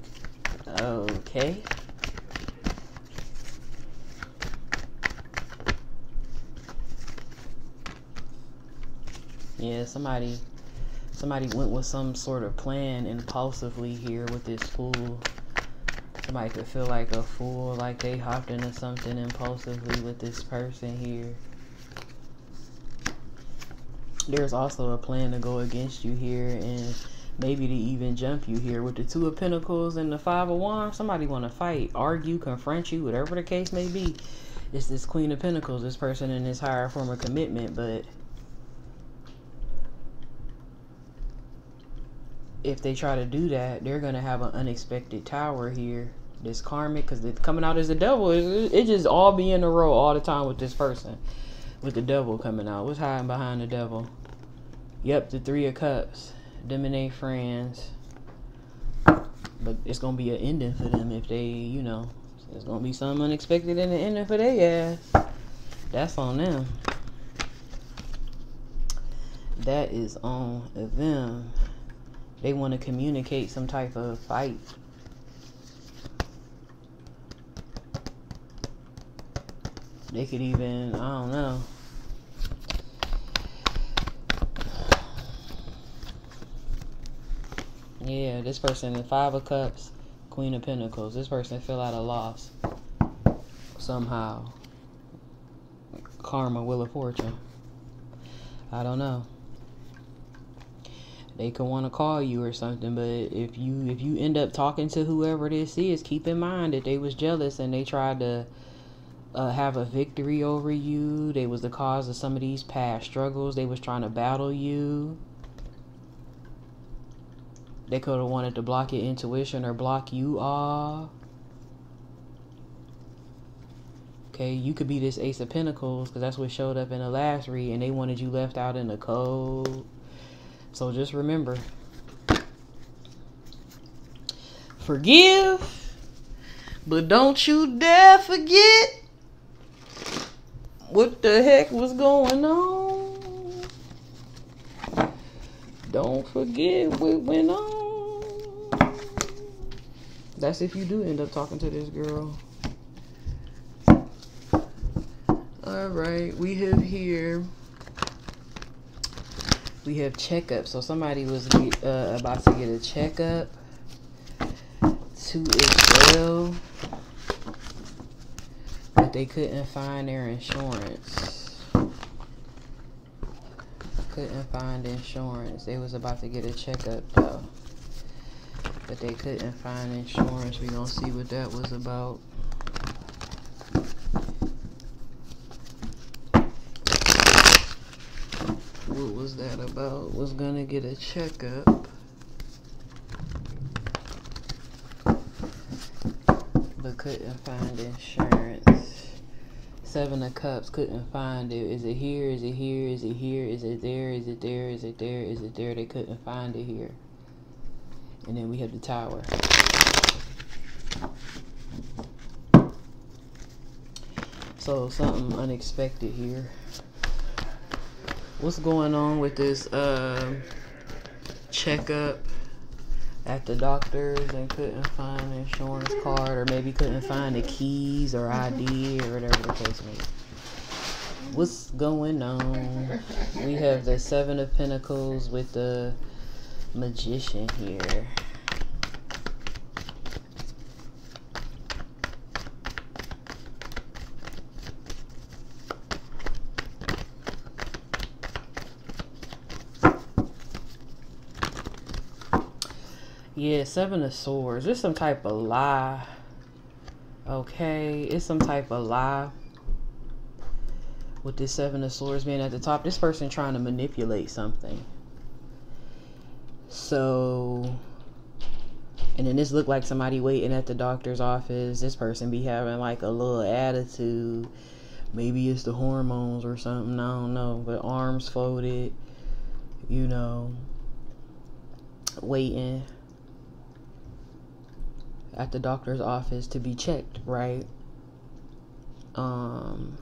okay. Yeah, somebody somebody went with some sort of plan impulsively here with this fool. Somebody could feel like a fool, like they hopped into something impulsively with this person here. There's also a plan to go against you here and maybe to even jump you here with the two of pentacles and the five of wands. Somebody want to fight argue confront you whatever the case may be. It's this queen of pentacles this person in this higher form of commitment but if they try to do that they're gonna have an unexpected tower here. This karmic because it's coming out as the devil. It, it just all be in a row all the time with this person. With the devil coming out. What's hiding behind the devil? Yep the three of cups them and their friends. But it's gonna be an ending for them if they, you know, there's gonna be something unexpected in the ending for their ass. That's on them. That is on them. They want to communicate some type of fight. They could even, I don't know. Yeah, this person in Five of Cups, Queen of Pentacles. This person feel out a loss somehow. Karma, Wheel of Fortune. I don't know. They could want to call you or something, but if you if you end up talking to whoever this is, keep in mind that they was jealous and they tried to uh, have a victory over you. They was the cause of some of these past struggles. They was trying to battle you. They could have wanted to block your intuition or block you off. Okay, you could be this Ace of Pentacles because that's what showed up in the last read and they wanted you left out in the cold. So just remember. Forgive, but don't you dare forget what the heck was going on. Don't forget what went on. That's if you do end up talking to this girl. Alright, we have here we have checkup. So somebody was uh, about to get a checkup. As well. But they couldn't find their insurance. Couldn't find insurance. They was about to get a checkup though. But they couldn't find insurance. We gonna see what that was about. What was that about? Was gonna get a checkup. But couldn't find insurance. Seven of Cups couldn't find it. Is it here? Is it here? Is it here? Is it there? Is it there? Is it there? Is it there? They couldn't find it here. And then we have the Tower. So something unexpected here. What's going on with this uh, checkup at the doctors and couldn't find an insurance card or maybe couldn't find the keys or ID or whatever the case may be. What's going on? We have the Seven of Pentacles with the Magician here. Yeah, Seven of Swords. There's some type of lie. Okay, it's some type of lie. With this Seven of Swords being at the top. This person trying to manipulate something. So... And then this look like somebody waiting at the doctor's office. This person be having like a little attitude. Maybe it's the hormones or something. I don't know. But arms folded. You know. Waiting at the doctor's office to be checked, right? Um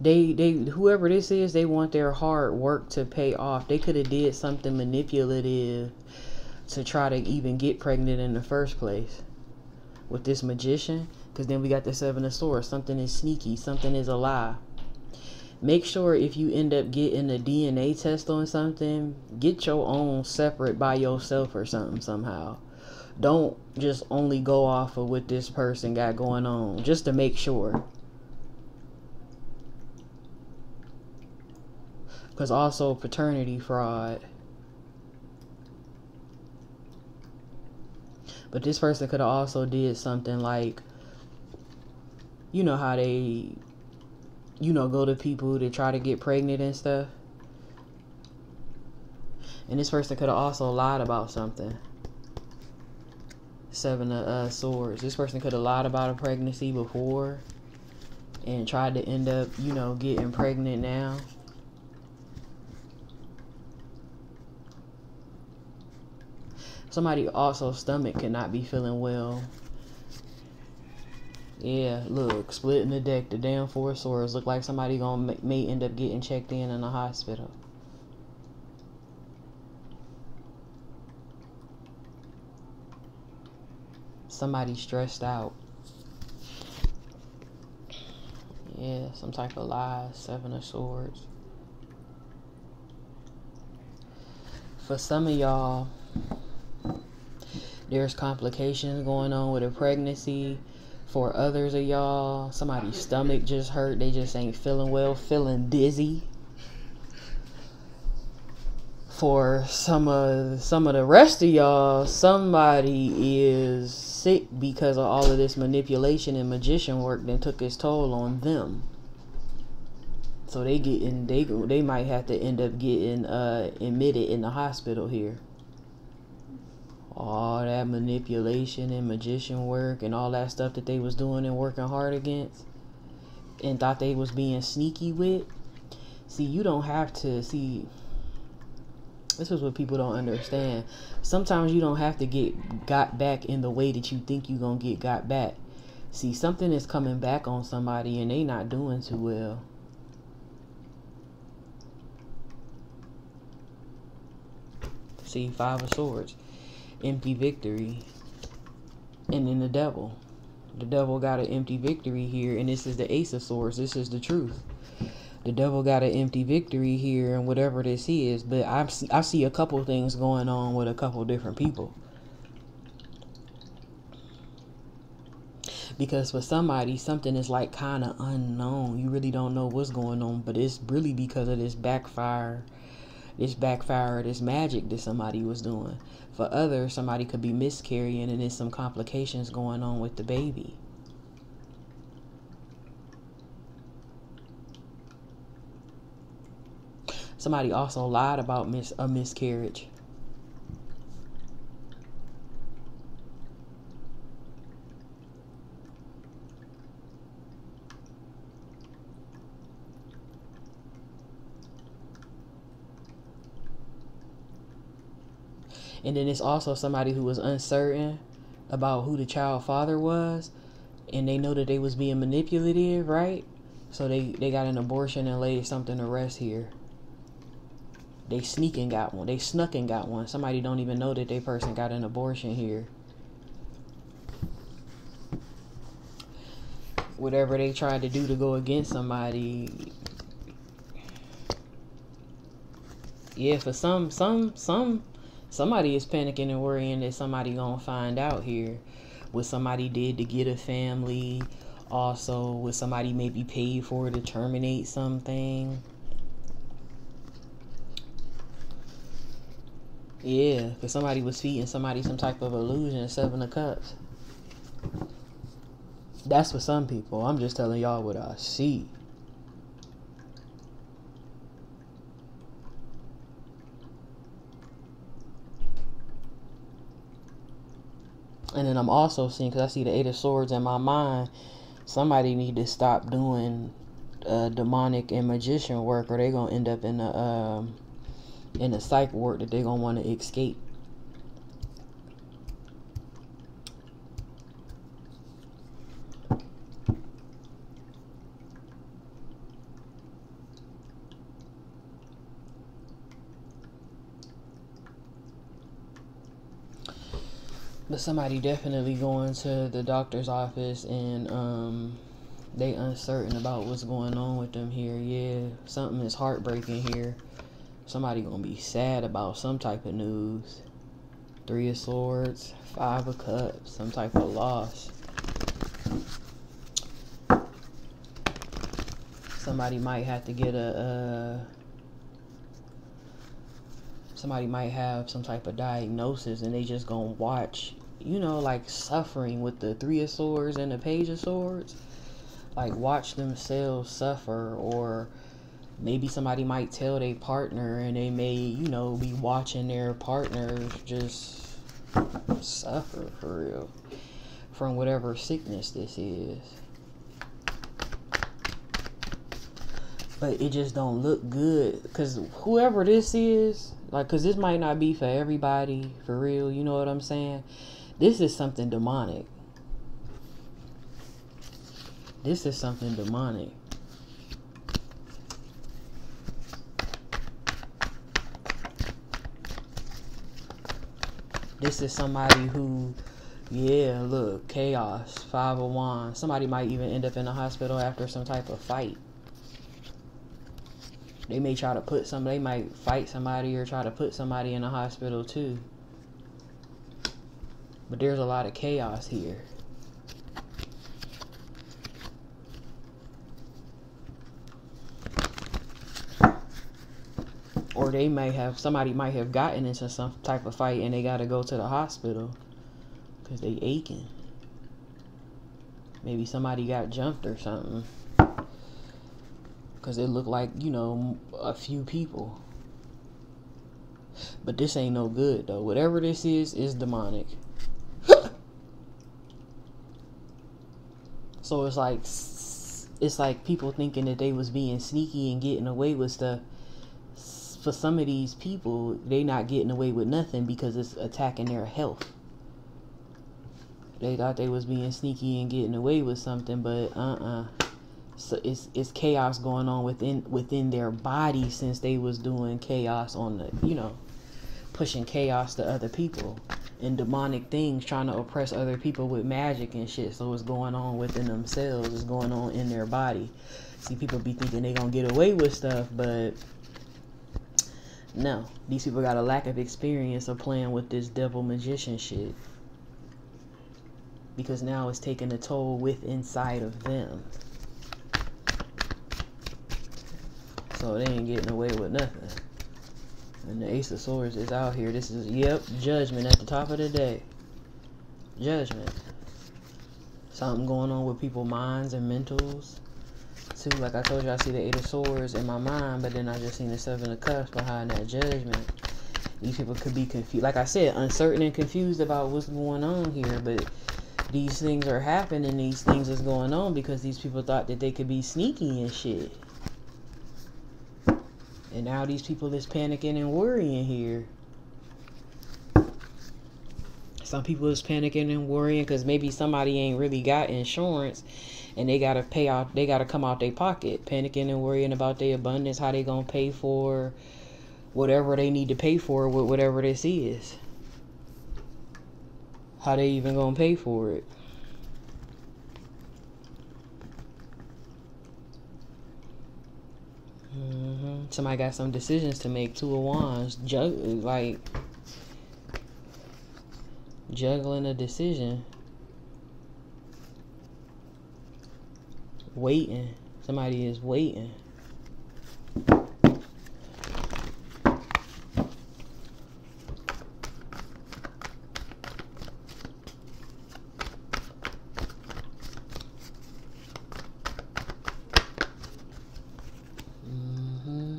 they they whoever this is, they want their hard work to pay off. They could have did something manipulative to try to even get pregnant in the first place with this magician because then we got the seven of swords something is sneaky something is a lie make sure if you end up getting a dna test on something get your own separate by yourself or something somehow don't just only go off of what this person got going on just to make sure. Because also paternity fraud. But this person could have also did something like you know how they you know go to people to try to get pregnant and stuff? And this person could have also lied about something Seven of uh, Swords. This person could have lied about a pregnancy before and tried to end up, you know, getting pregnant now. Somebody also stomach cannot be feeling well. Yeah, look, splitting the deck. The damn four swords look like somebody gonna may end up getting checked in in the hospital. Somebody stressed out. Yeah, some type of lie. Seven of Swords. For some of y'all, there's complications going on with a pregnancy. For others of y'all, somebody's stomach just hurt. They just ain't feeling well, feeling dizzy for some of some of the rest of y'all, somebody is sick because of all of this manipulation and magician work that took its toll on them. So they getting they they might have to end up getting uh admitted in the hospital here. All that manipulation and magician work and all that stuff that they was doing and working hard against and thought they was being sneaky with. See, you don't have to see this is what people don't understand. Sometimes you don't have to get got back in the way that you think you're to get got back. See, something is coming back on somebody and they not doing too well. See, Five of Swords. Empty victory. And then the devil. The devil got an empty victory here. And this is the Ace of Swords. This is the truth. The devil got an empty victory here and whatever this is but i I see a couple things going on with a couple different people. Because for somebody something is like kind of unknown. You really don't know what's going on but it's really because of this backfire this backfire this magic that somebody was doing. For others somebody could be miscarrying and there's some complications going on with the baby somebody also lied about mis- a miscarriage. And then it's also somebody who was uncertain about who the child father was and they know that they was being manipulative right? So they they got an abortion and laid something to rest here they sneak and got one. They snuck and got one. Somebody don't even know that they person got an abortion here. Whatever they tried to do to go against somebody. Yeah for some some some somebody is panicking and worrying that somebody gonna find out here. What somebody did to get a family. Also what somebody maybe paid for to terminate something yeah because somebody was feeding somebody some type of illusion seven of cups. That's for some people. I'm just telling y'all what i see. And then I'm also seeing, because I see the Eight of Swords in my mind, somebody need to stop doing uh, demonic and magician work, or they gonna end up in a um, in a psych ward that they're gonna want to escape. but somebody definitely going to the doctor's office and um they uncertain about what's going on with them here yeah something is heartbreaking here somebody gonna be sad about some type of news three of swords five of cups some type of loss somebody might have to get a, a somebody might have some type of diagnosis and they just gonna watch, you know, like suffering with the three of swords and the page of swords. Like watch themselves suffer or maybe somebody might tell their partner and they may, you know, be watching their partner just suffer for real from whatever sickness this is. But it just don't look good because whoever this is, like, cause this might not be for everybody, for real. You know what I'm saying? This is something demonic. This is something demonic. This is somebody who, yeah, look, chaos, five of wands. Somebody might even end up in the hospital after some type of fight. They may try to put some, they might fight somebody or try to put somebody in a hospital too. But there's a lot of chaos here. Or they may have, somebody might have gotten into some type of fight and they got to go to the hospital because they aching. Maybe somebody got jumped or something. Because it looked like you know a few people. But this ain't no good though. Whatever this is is demonic. So it's like it's like people thinking that they was being sneaky and getting away with stuff for some of these people they not getting away with nothing because it's attacking their health they thought they was being sneaky and getting away with something but uh-uh so it's it's chaos going on within within their body since they was doing chaos on the you know pushing chaos to other people and demonic things trying to oppress other people with magic and shit. So it's going on within themselves, it's going on in their body. See, people be thinking they gonna get away with stuff, but no, these people got a lack of experience of playing with this devil magician shit. Because now it's taking a toll with inside of them. So they ain't getting away with nothing. And the Ace of Swords is out here. This is, yep, judgment at the top of the day. Judgment. Something going on with people's minds and mentals. Too, like I told you, I see the Eight of Swords in my mind, but then I just seen the Seven of Cups behind that judgment. These people could be confused. Like I said, uncertain and confused about what's going on here, but these things are happening. These things is going on because these people thought that they could be sneaky and shit. And now these people is panicking and worrying here. Some people is panicking and worrying because maybe somebody ain't really got insurance and they gotta pay out they gotta come out their pocket. Panicking and worrying about their abundance, how they gonna pay for whatever they need to pay for with whatever this is. How they even gonna pay for it. Mm-hmm. Somebody got some decisions to make. Two of wands, like juggling a decision. Waiting. Somebody is waiting. Mm-hmm.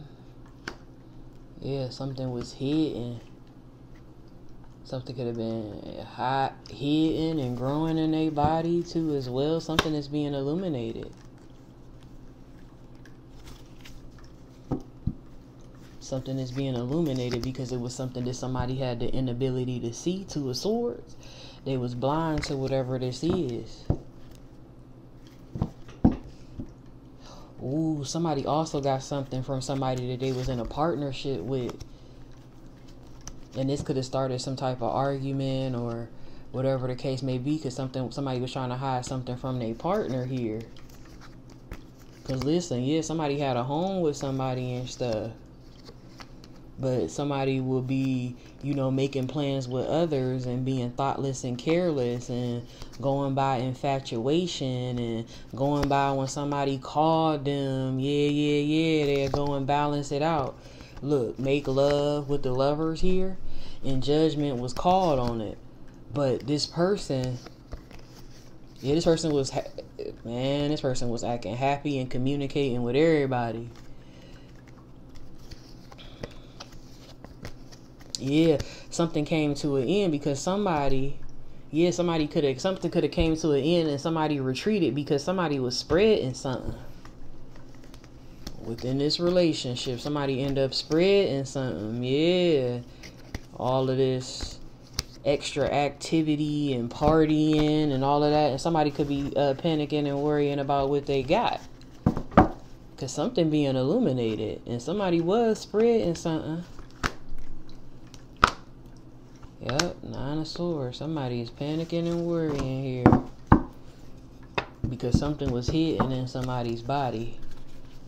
Yeah, something was hidden. Something could have been hot, hidden and growing in their body too, as well. Something is being illuminated. Something is being illuminated because it was something that somebody had the inability to see to a swords. They was blind to whatever this is. Ooh, somebody also got something from somebody that they was in a partnership with. And this could have started some type of argument or whatever the case may be because something somebody was trying to hide something from their partner here. Cause listen, yeah, somebody had a home with somebody and stuff but somebody will be, you know, making plans with others and being thoughtless and careless and going by infatuation and going by when somebody called them, yeah, yeah, yeah, they're going balance it out. Look, make love with the lovers here, and judgment was called on it. But this person, yeah, this person was, man, this person was acting happy and communicating with everybody. Yeah, something came to an end because somebody, yeah, somebody could have something could have came to an end and somebody retreated because somebody was spreading something within this relationship. Somebody end up spreading something. Yeah, all of this extra activity and partying and all of that, and somebody could be uh, panicking and worrying about what they got. Cause something being illuminated, and somebody was spreading something. Yep, nine of swords. Somebody is panicking and worrying here. Because something was hidden in somebody's body.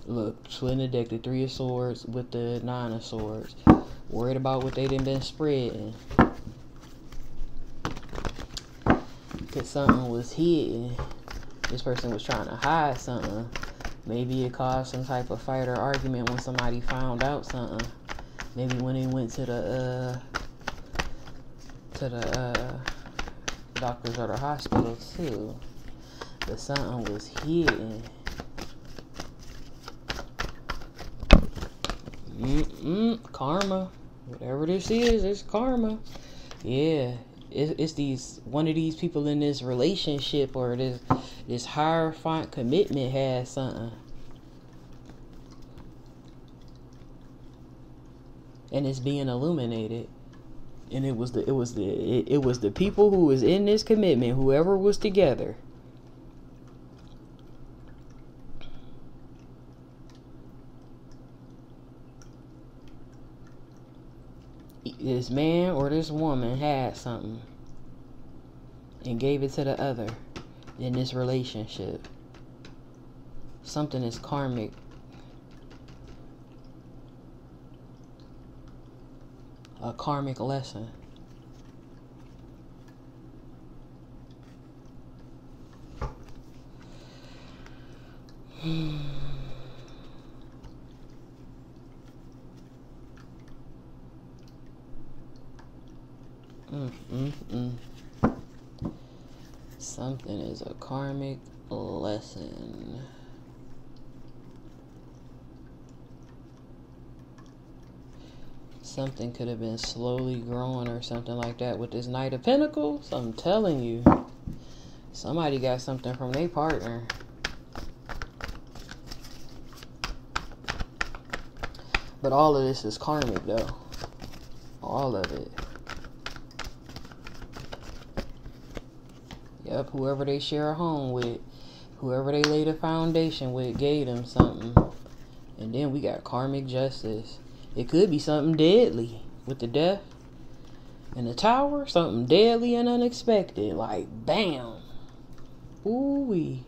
Look, twin the deck, the three of swords with the nine of swords. Worried about what they done been spreading. Because something was hidden. This person was trying to hide something. Maybe it caused some type of fight or argument when somebody found out something. Maybe when they went to the uh, to the uh, doctors or the hospital too. But something was hidden. Mm-mm, karma. Whatever this is, it's karma. Yeah, it, it's these one of these people in this relationship or this this hierophant commitment has something. And it's being illuminated and it was the it was the it, it was the people who was in this commitment whoever was together this man or this woman had something and gave it to the other in this relationship. Something is karmic. A karmic lesson. Mm, mm, mm. Something is a karmic lesson. Something could have been slowly growing or something like that with this Knight of Pentacles. I'm telling you, somebody got something from their partner. But all of this is karmic, though. All of it. Yep, whoever they share a home with, whoever they laid a foundation with, gave them something. And then we got karmic justice. It could be something deadly with the death in the tower, something deadly and unexpected. Like, bam. Ooh wee.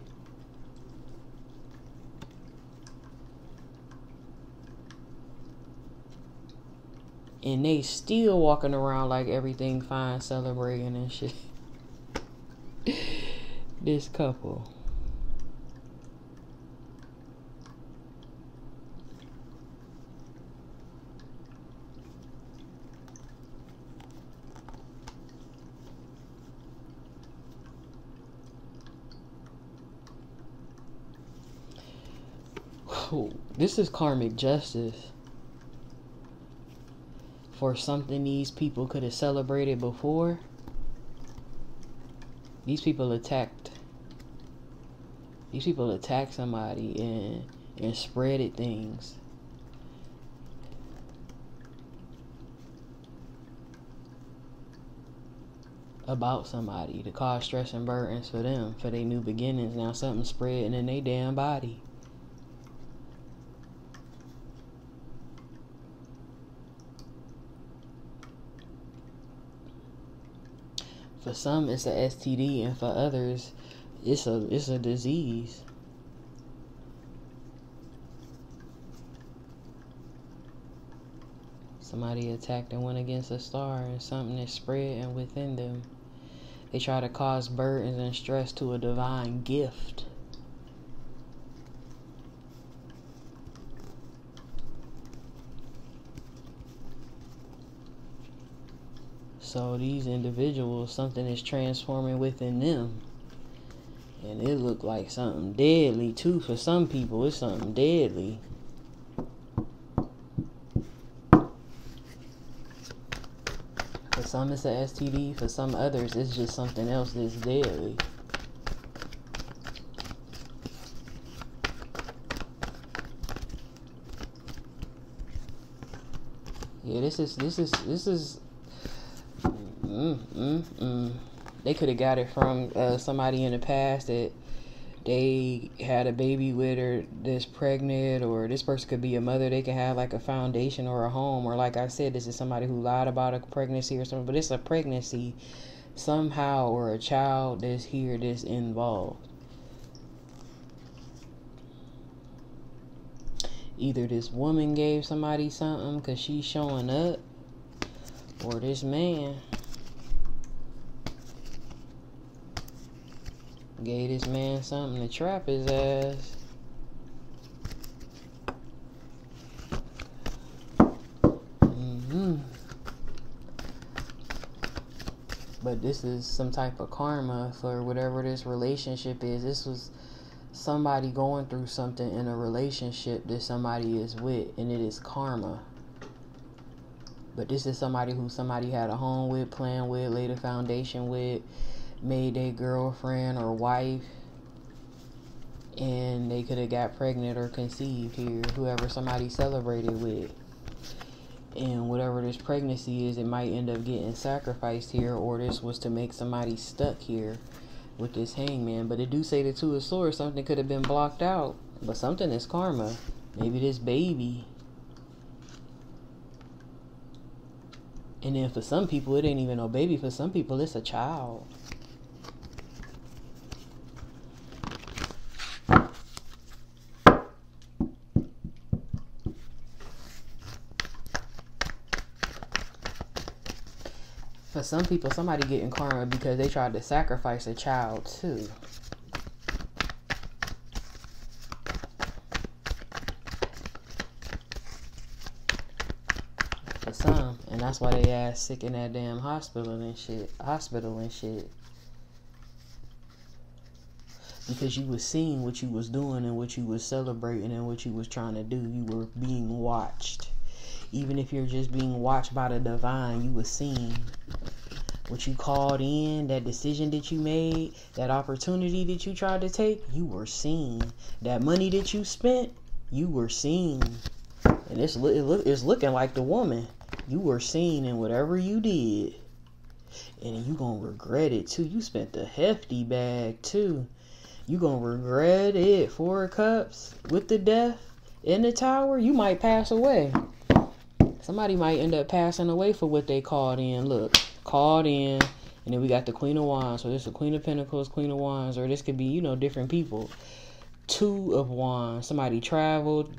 And they still walking around like everything fine, celebrating and shit. this couple. This is karmic justice for something these people could have celebrated before. These people attacked. These people attacked somebody and and spreaded things. about somebody to cause stress and burdens for them for their new beginnings. Now something spreading in their damn body. For some, it's a STD, and for others, it's a it's a disease. Somebody attacked and went against a star, and something is spreading within them. They try to cause burdens and stress to a divine gift. So these individuals, something is transforming within them. And it looked like something deadly too for some people. It's something deadly. For some it's a STD, for some others it's just something else that's deadly. Yeah, this is this is this is Mm, mm, mm. They could have got it from uh, somebody in the past that they had a baby with her this pregnant, or this person could be a mother. They can have like a foundation or a home, or like I said, this is somebody who lied about a pregnancy or something. But it's a pregnancy somehow, or a child that's here that's involved. Either this woman gave somebody something because she's showing up, or this man. Gave this man something to trap his ass. Mm-hmm. But this is some type of karma for whatever this relationship is. This was somebody going through something in a relationship that somebody is with, and it is karma. But this is somebody who somebody had a home with, playing with, laid a foundation with, made a girlfriend or wife and they could have got pregnant or conceived here, whoever somebody celebrated with. And whatever this pregnancy is, it might end up getting sacrificed here, or this was to make somebody stuck here with this hangman. But it do say the two of swords, something could have been blocked out. But something is karma. Maybe this baby And then for some people, it ain't even no baby. For some people, it's a child. Some people, somebody getting karma because they tried to sacrifice a child too. For some, and that's why they ass sick in that damn hospital and shit. Hospital and shit. Because you was seeing what you was doing and what you was celebrating and what you was trying to do. You were being watched even if you're just being watched by the divine, you were seen. What you called in, that decision that you made, that opportunity that you tried to take, you were seen. That money that you spent, you were seen. And it's, it's looking like the woman. You were seen in whatever you did. And you gonna regret it too. You spent the hefty bag too. You gonna regret it. Four cups with the death in the tower. You might pass away. Somebody might end up passing away for what they called in. Look, called in, and then we got the Queen of Wands. So this is the Queen of Pentacles, Queen of Wands, or this could be, you know, different people. Two of Wands. Somebody traveled,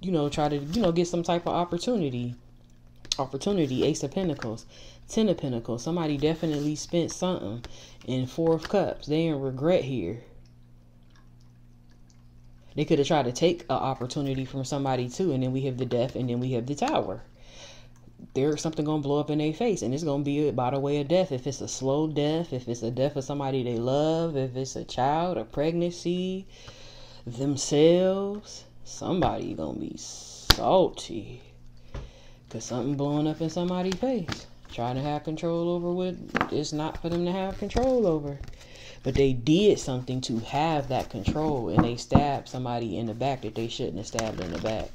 you know, try to, you know, get some type of opportunity. Opportunity, Ace of Pentacles, Ten of Pentacles. Somebody definitely spent something in Four of Cups. They in regret here. They could have tried to take an opportunity from somebody too, and then we have the death, and then we have the tower there's something gonna blow up in their face, and it's gonna be by the way of death. If it's a slow death, if it's a death of somebody they love, if it's a child, a pregnancy, themselves, somebody gonna be salty, cause something blowing up in somebody's face, trying to have control over what it's not for them to have control over. But they did something to have that control, and they stabbed somebody in the back that they shouldn't have stabbed in the back.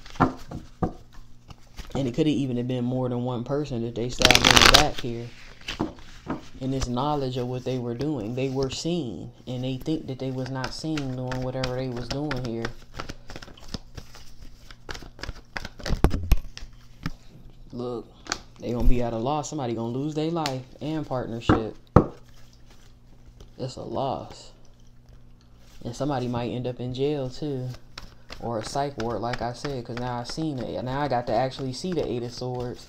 And it could have even been more than one person that they stabbed in the back here. And this knowledge of what they were doing. They were seen. And they think that they was not seen doing whatever they was doing here. Look, they gonna be at a loss. Somebody gonna lose their life and partnership. It's a loss. And somebody might end up in jail too or a psych ward, like I said, because now I've seen it. Now I got to actually see the Eight of Swords.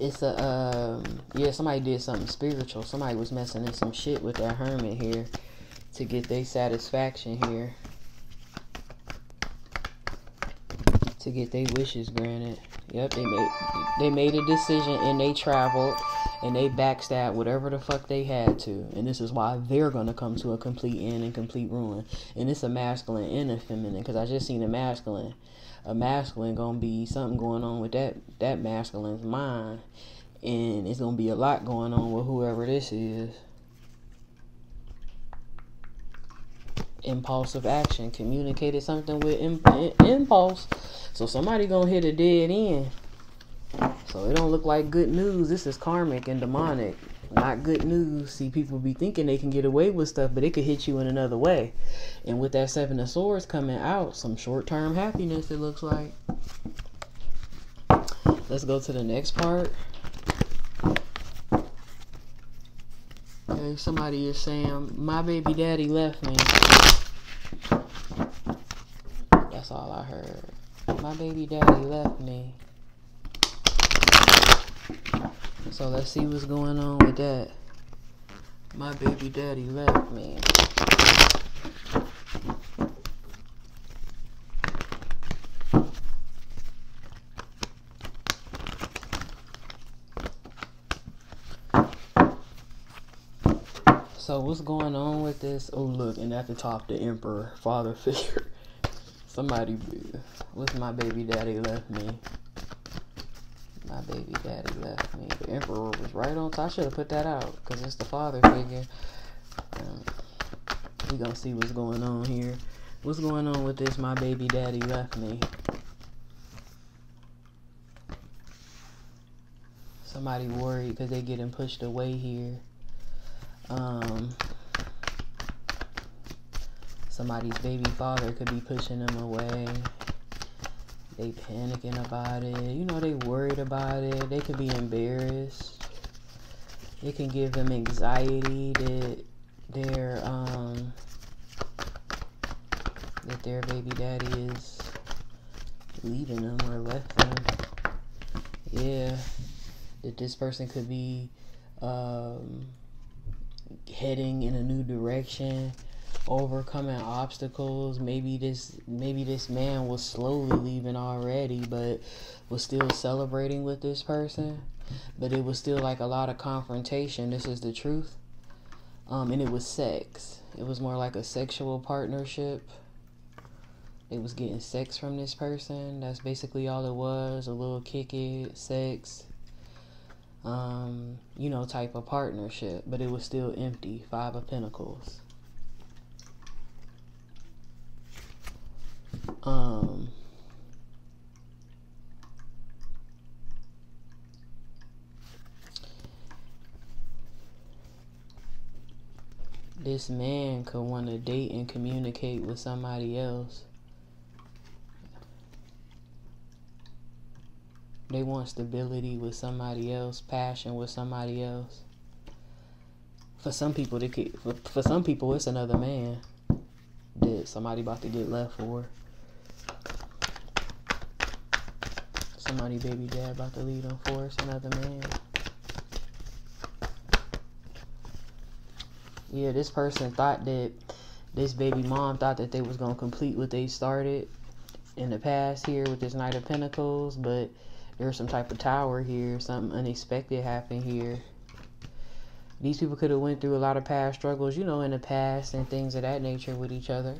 It's a, um, yeah, somebody did something spiritual. Somebody was messing in some shit with that hermit here to get their satisfaction here. To get their wishes granted. Yep, they made they made a decision and they traveled and they backstab whatever the fuck they had to. And this is why they're to come to a complete end and complete ruin. And it's a masculine and a feminine because I just seen a masculine. A masculine to be something going on with that, that masculine's mind. And it's to be a lot going on with whoever this is. Impulsive action. Communicated something with imp impulse. So somebody to hit a dead end. So it don't look like good news. This is karmic and demonic. Not good news. See, people be thinking they can get away with stuff, but it could hit you in another way. And with that Seven of Swords coming out, some short-term happiness, it looks like. Let's go to the next part. Okay, somebody is saying, my baby daddy left me. That's all I heard. My baby daddy left me. So let's see what's going on with that. My baby daddy left me. So what's going on with this? Oh look, and at the top the emperor, father figure. Somebody, what's my baby daddy left me? my baby daddy left me. The emperor was right on top. I should have put that out because it's the father figure. Um, we gonna see what's going on here. What's going on with this? My baby daddy left me. Somebody worried because they getting pushed away here. Um, Somebody's baby father could be pushing them away. They panicking about it. You know, they worried about it. They could be embarrassed. It can give them anxiety that their um that their baby daddy is leaving them or left them. Yeah, that this person could be um, heading in a new direction, overcoming obstacles. Maybe this maybe this man was slowly leaving already, but was still celebrating with this person. But it was still like a lot of confrontation. This is the truth. Um, and it was sex. It was more like a sexual partnership. It was getting sex from this person. That's basically all it was. A little kick it, sex, um, you know, type of partnership. But it was still empty. Five of Pentacles. Um, this man could want to date and communicate with somebody else. They want stability with somebody else, passion with somebody else. For some people, they could, for, for some people, it's another man that somebody about to get left for. Somebody baby dad about to leave them for. It's another man. yeah, this person thought that this baby mom thought that they was gonna complete what they started in the past here with this Knight of Pentacles, but there's some type of tower here, something unexpected happened here. These people could have went through a lot of past struggles, you know, in the past and things of that nature with each other.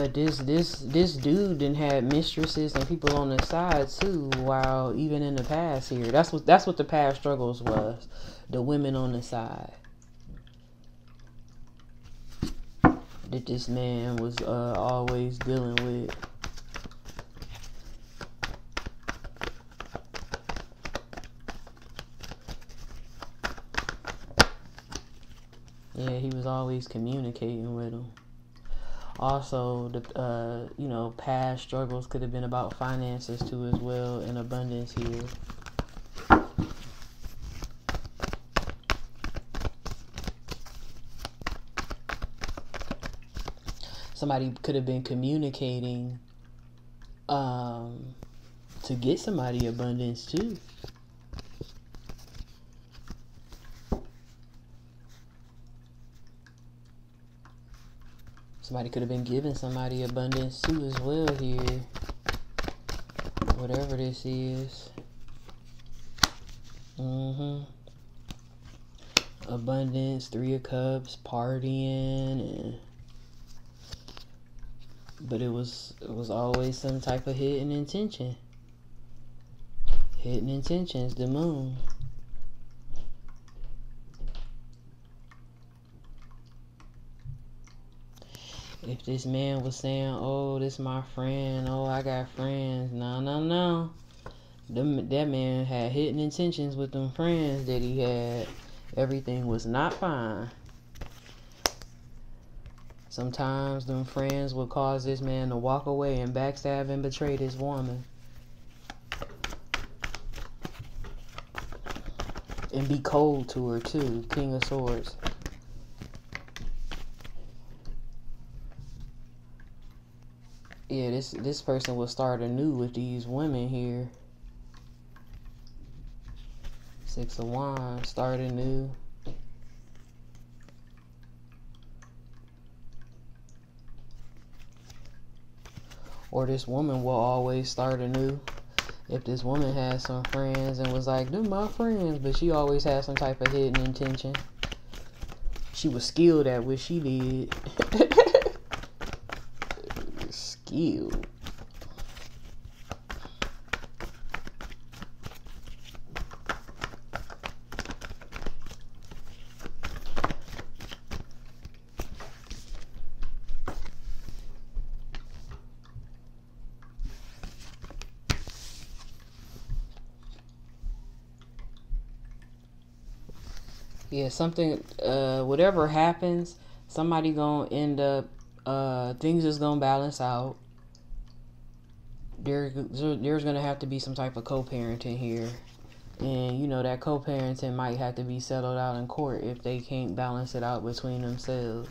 But this this this dude didn't have mistresses and people on the side too. While even in the past here, that's what that's what the past struggles was. The women on the side that this man was uh, always dealing with. Yeah, he was always communicating with him. Also, the uh, you know past struggles could have been about finances too as well, and abundance here. Somebody could have been communicating um, to get somebody abundance too. Somebody could have been giving somebody abundance too as well here. Whatever this is. Mm-hmm. Abundance, three of cups, partying and but it was it was always some type of hidden intention. Hidden intentions, the moon. If this man was saying, "Oh, this my friend. Oh, I got friends." No, no, no. Them, that man had hidden intentions with them friends that he had. Everything was not fine. Sometimes them friends would cause this man to walk away and backstab and betray this woman. And be cold to her too. King of Swords. Yeah, this this person will start anew with these women here. Six of Wands, start anew. Or this woman will always start anew. If this woman has some friends and was like, they're my friends, but she always had some type of hidden intention. She was skilled at what she did. you. yeah something uh whatever happens somebody gonna end up uh, things is gonna balance out. There, there's gonna have to be some type of co-parenting here, and you know that co-parenting might have to be settled out in court if they can't balance it out between themselves.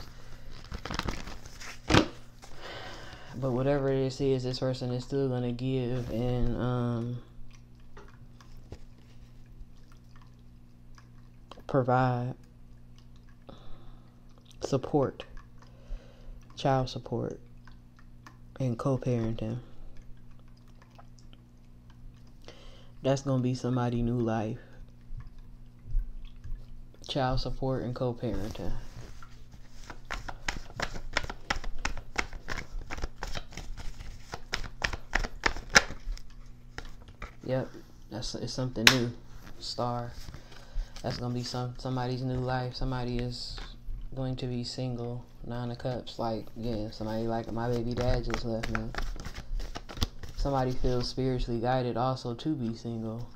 But whatever this is, this person is still gonna give and um provide support, child support, and co parenting. That's going to be somebody new life. Child support and co parenting. Yep, that's it's something new. Star that's gonna be some somebody's new life. Somebody is going to be single. Nine of Cups, like yeah, somebody like my baby dad just left me. Somebody feels spiritually guided also to be single.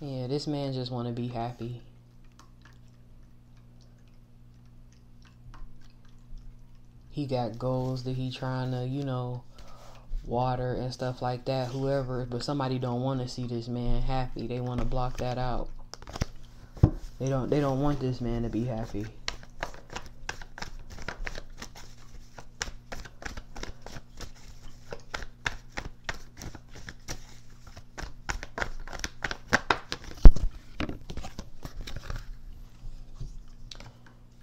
Yeah, this man just want to be happy. he got goals that he trying to, you know, water and stuff like that. Whoever, but somebody don't want to see this man happy. They want to block that out. They don't. They don't want this man to be happy.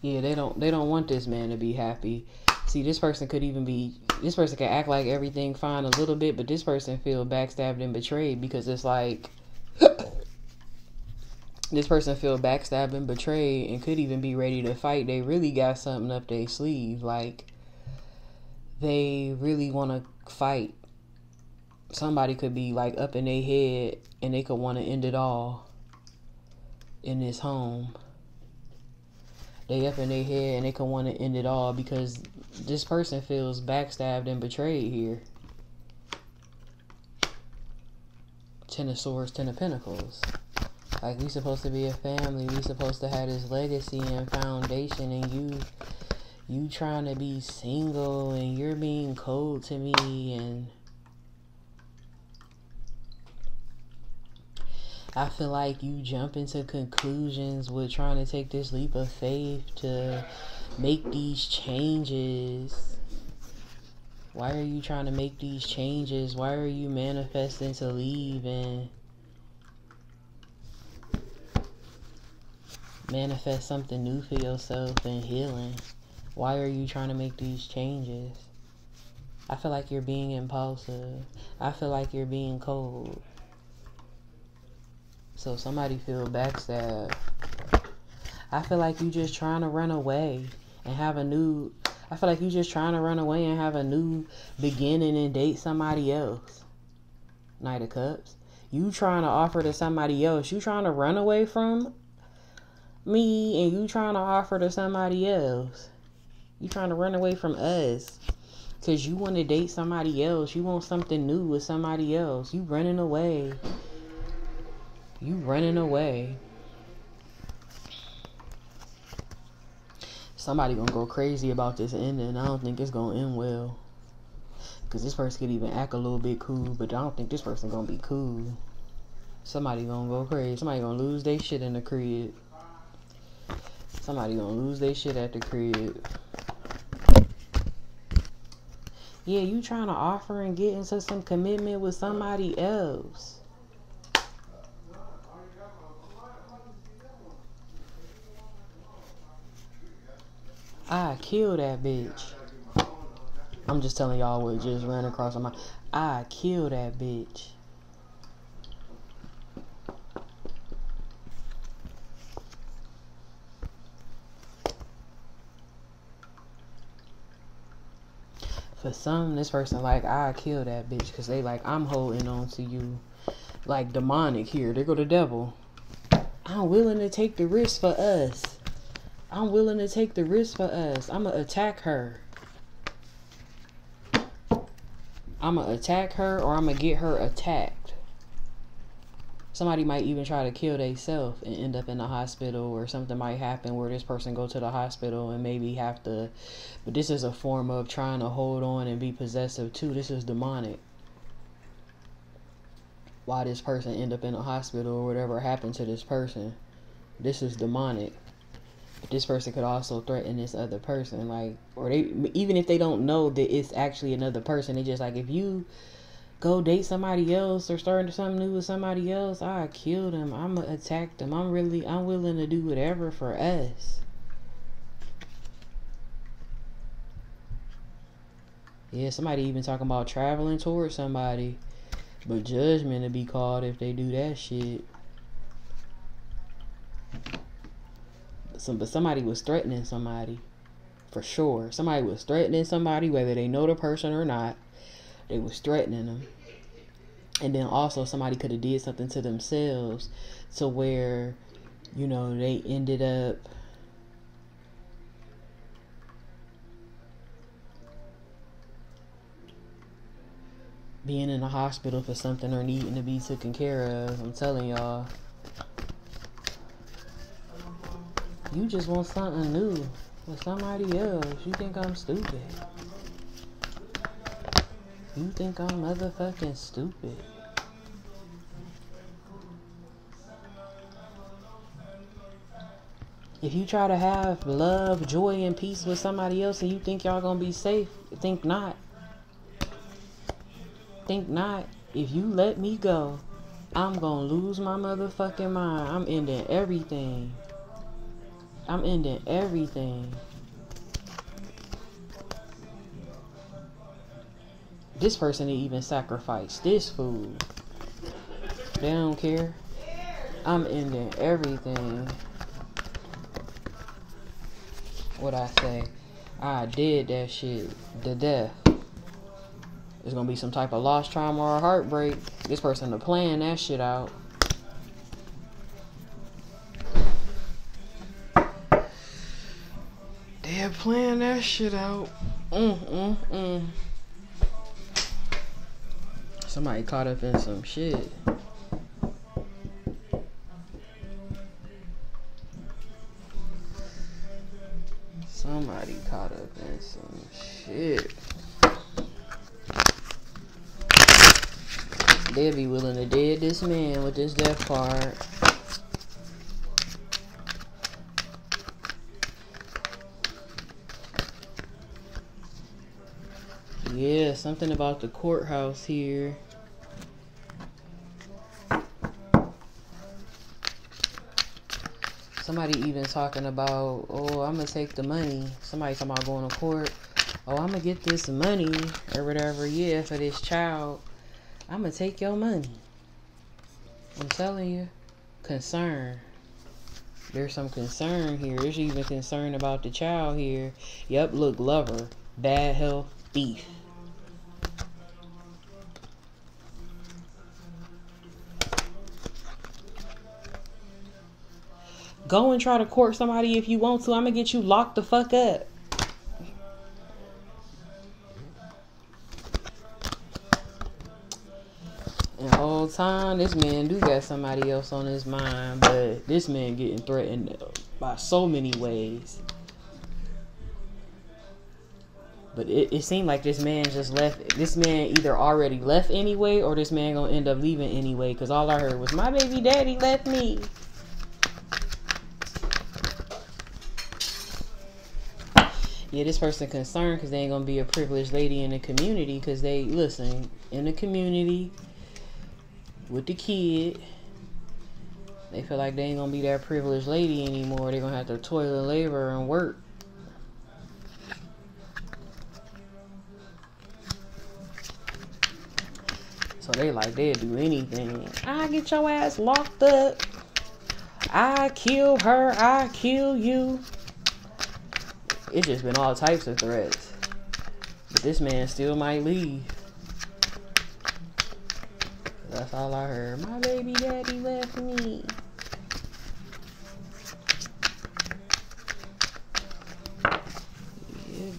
Yeah, they don't. They don't want this man to be happy see this person could even be this person can act like everything fine a little bit but this person feel backstabbed and betrayed because it's like this person feel backstabbed and betrayed and could even be ready to fight. They really got something up their sleeve. Like they really want to fight. Somebody could be like up in their head and they could want to end it all in this home they up in their head and they can want to end it all because this person feels backstabbed and betrayed here. Ten of Swords, Ten of Pentacles. Like we supposed to be a family. We supposed to have this legacy and foundation, and you, you trying to be single, and you're being cold to me, and I feel like you jump into conclusions with trying to take this leap of faith to make these changes? Why are you trying to make these changes? Why are you manifesting to leave and manifest something new for yourself and healing? Why are you trying to make these changes? I feel like you're being impulsive. I feel like you're being cold. So somebody feel backstabbed. I feel like you just trying to run away and have a new I feel like you just trying to run away and have a new beginning and date somebody else. Knight of Cups. You trying to offer to somebody else. You trying to run away from me and you trying to offer to somebody else. You trying to run away from us. Cause you want to date somebody else. You want something new with somebody else. You running away. You running away. somebody gonna go crazy about this ending. I don't think it's gonna end well. Cause this person could even act a little bit cool, but I don't think this person gonna be cool. Somebody gonna go crazy. Somebody gonna lose their shit in the crib. Somebody gonna lose their shit at the crib. Yeah, you trying to offer and get into some commitment with somebody else. I kill that bitch. I'm just telling y'all what just ran across my mind. I kill that bitch. For some, this person like I kill that bitch because they like I'm holding on to you, like demonic here. There go the devil. I'm willing to take the risk for us. I'm willing to take the risk for us. I'm going to attack her. I'm going to attack her or I'm going to get her attacked. Somebody might even try to kill themselves and end up in the hospital or something might happen where this person go to the hospital and maybe have to but this is a form of trying to hold on and be possessive too. This is demonic. Why this person end up in a hospital or whatever happened to this person. This is demonic this person could also threaten this other person like or they even if they don't know that it's actually another person they just like if you go date somebody else or start something new with somebody else i kill them i'm gonna attack them i'm really i'm willing to do whatever for us. Yeah somebody even talking about traveling towards somebody but judgment to be called if they do that shit some but somebody was threatening somebody for sure. Somebody was threatening somebody, whether they know the person or not. They was threatening them. And then also somebody could have did something to themselves to where, you know, they ended up being in the hospital for something or needing to be taken care of. I'm telling y'all. You just want something new with somebody else. You think I'm stupid. You think I'm motherfucking stupid. If you try to have love, joy, and peace with somebody else and you think y'all gonna be safe, think not. Think not. If you let me go, I'm gonna lose my motherfucking mind. I'm ending everything. I'm ending everything. This person even sacrifice this food. They don't care. I'm ending everything. What I say? I did that shit to death. There's gonna be some type of loss, trauma, or heartbreak. This person to plan that shit out. Yeah, plan that shit out. Mm, mm, mm. Somebody caught up in some shit. Somebody caught up in some shit. They'd be willing to dead this man with this death card. Yeah, something about the courthouse here. Somebody even talking about, oh, I'm going to take the money. Somebody talking about going to court. Oh, I'm going to get this money or whatever, yeah, for this child. I'm going to take your money. I'm telling you. Concern. There's some concern here. There's even concern about the child here. Yep, look, lover. Bad health, thief. Go and try to court somebody if you want to. I'm going to get you locked the fuck up. And the whole time, this man do got somebody else on his mind, but this man getting threatened by so many ways. But it, it seemed like this man just left. This man either already left anyway, or this man gonna end up leaving anyway. Cause all I heard was my baby daddy left me. Yeah, this person concerned because they ain't gonna be a privileged lady in the community because they listen in the community with the kid. They feel like they ain't gonna be that privileged lady anymore. They're gonna have to toil and labor and work. So they like they'll do anything. I get your ass locked up. I kill her. I kill you it's just been all types of threats. But this man still might leave. That's all I heard. My baby daddy left me.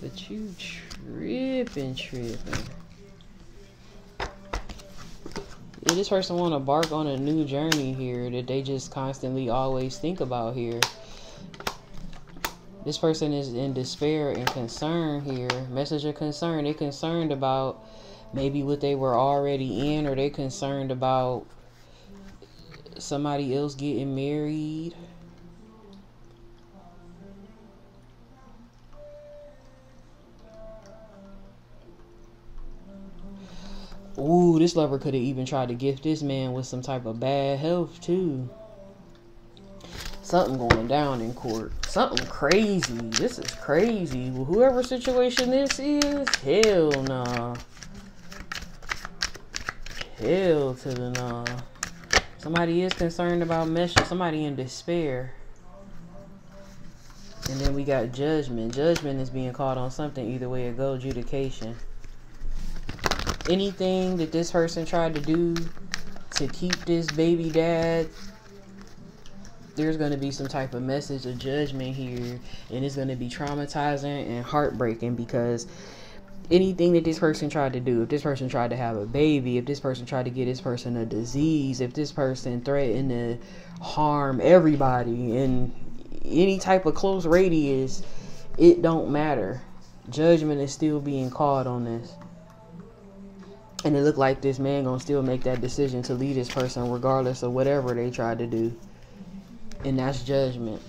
But you tripping, tripping. Yeah, this person want to bark on a new journey here that they just constantly always think about here. This person is in despair and concern here. Message of concern. They're concerned about maybe what they were already in or they're concerned about somebody else getting married. Ooh, this lover could have even tried to gift this man with some type of bad health too. Something going down in court. Something crazy. This is crazy. Whoever situation this is, hell nah. Hell to the nah. Somebody is concerned about meshing. Somebody in despair. And then we got judgment. Judgment is being called on something. Either way it goes, adjudication. Anything that this person tried to do to keep this baby dad there's going to be some type of message of judgment here and it's going to be traumatizing and heartbreaking because anything that this person tried to do if this person tried to have a baby if this person tried to get this person a disease if this person threatened to harm everybody in any type of close radius it don't matter. Judgment is still being called on this. And it looked like this man gonna still make that decision to leave this person regardless of whatever they tried to do and that's judgment.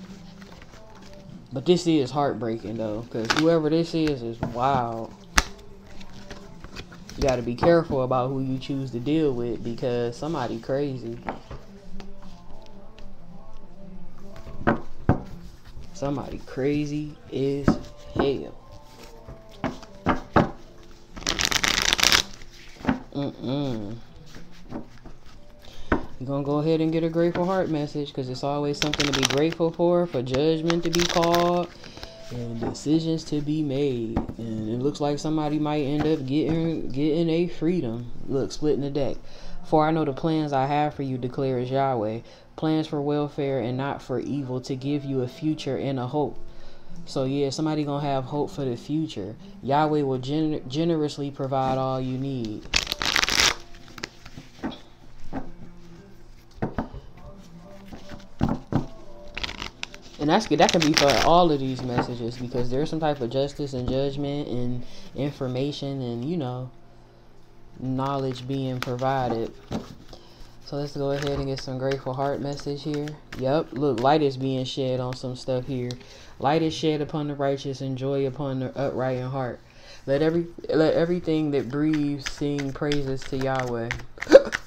But this is heartbreaking though, because whoever this is is wild. You got to be careful about who you choose to deal with because somebody crazy. Somebody crazy is hell. Mm-mm. You're going to go ahead and get a grateful heart message because it's always something to be grateful for, for judgment to be called, and decisions to be made. And it looks like somebody might end up getting getting a freedom. Look, splitting the deck. For I know the plans I have for you, declares Yahweh. Plans for welfare and not for evil, to give you a future and a hope. So yeah, somebody gonna have hope for the future. Yahweh will gener generously provide all you need. And that's that can be for all of these messages because there's some type of justice and judgment and information and you know knowledge being provided. So let's go ahead and get some grateful heart message here. Yep look light is being shed on some stuff here. Light is shed upon the righteous and joy upon the upright in heart. Let every let everything that breathes sing praises to yahweh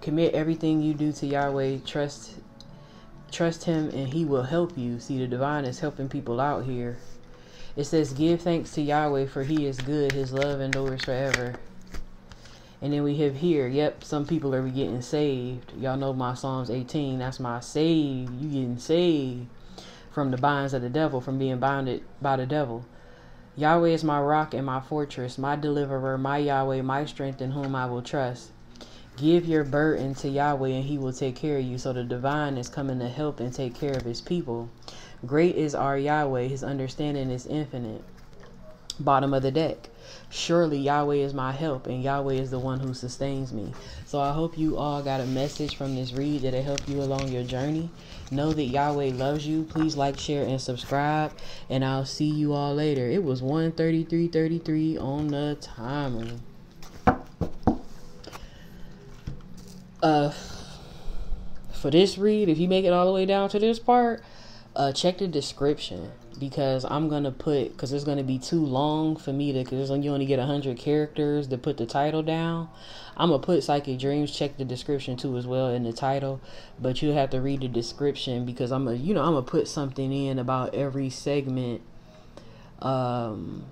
Commit everything you do to Yahweh. Trust trust him and he will help you. See the divine is helping people out here. It says give thanks to Yahweh for he is good. His love endures forever. And then we have here, yep, some people are getting saved. Y'all know my Psalms 18. That's my save. You getting saved from the binds of the devil, from being bounded by the devil. Yahweh is my rock and my fortress, my deliverer, my Yahweh, my strength in whom I will trust. Give your burden to Yahweh and he will take care of you. So the divine is coming to help and take care of his people. Great is our Yahweh. His understanding is infinite. Bottom of the deck. Surely Yahweh is my help and Yahweh is the one who sustains me. So I hope you all got a message from this read that'll help you along your journey. Know that Yahweh loves you. Please like, share, and subscribe. And I'll see you all later. It was 133.33 on the timer. Uh, for this read, if you make it all the way down to this part, uh, check the description because I'm gonna put because it's gonna be too long for me to because you only get hundred characters to put the title down. I'm gonna put psychic dreams. Check the description too as well in the title, but you have to read the description because I'm gonna you know I'm gonna put something in about every segment um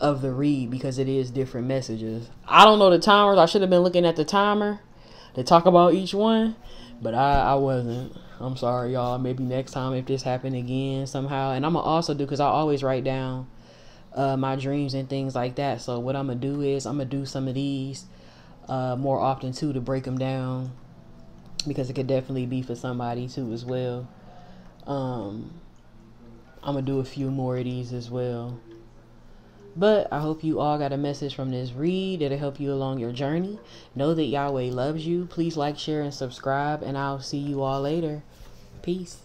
of the read because it is different messages. I don't know the timers. I should have been looking at the timer to talk about each one, but I, I wasn't. I'm sorry, y'all. Maybe next time if this happened again somehow. And I'm gonna also do because I always write down uh, my dreams and things like that. So what I'm gonna do is I'm gonna do some of these uh, more often too to break them down because it could definitely be for somebody too as well. Um, I'm to do a few more of these as well. But I hope you all got a message from this read that'll help you along your journey. Know that Yahweh loves you. Please like, share, and subscribe, and I'll see you all later. Peace.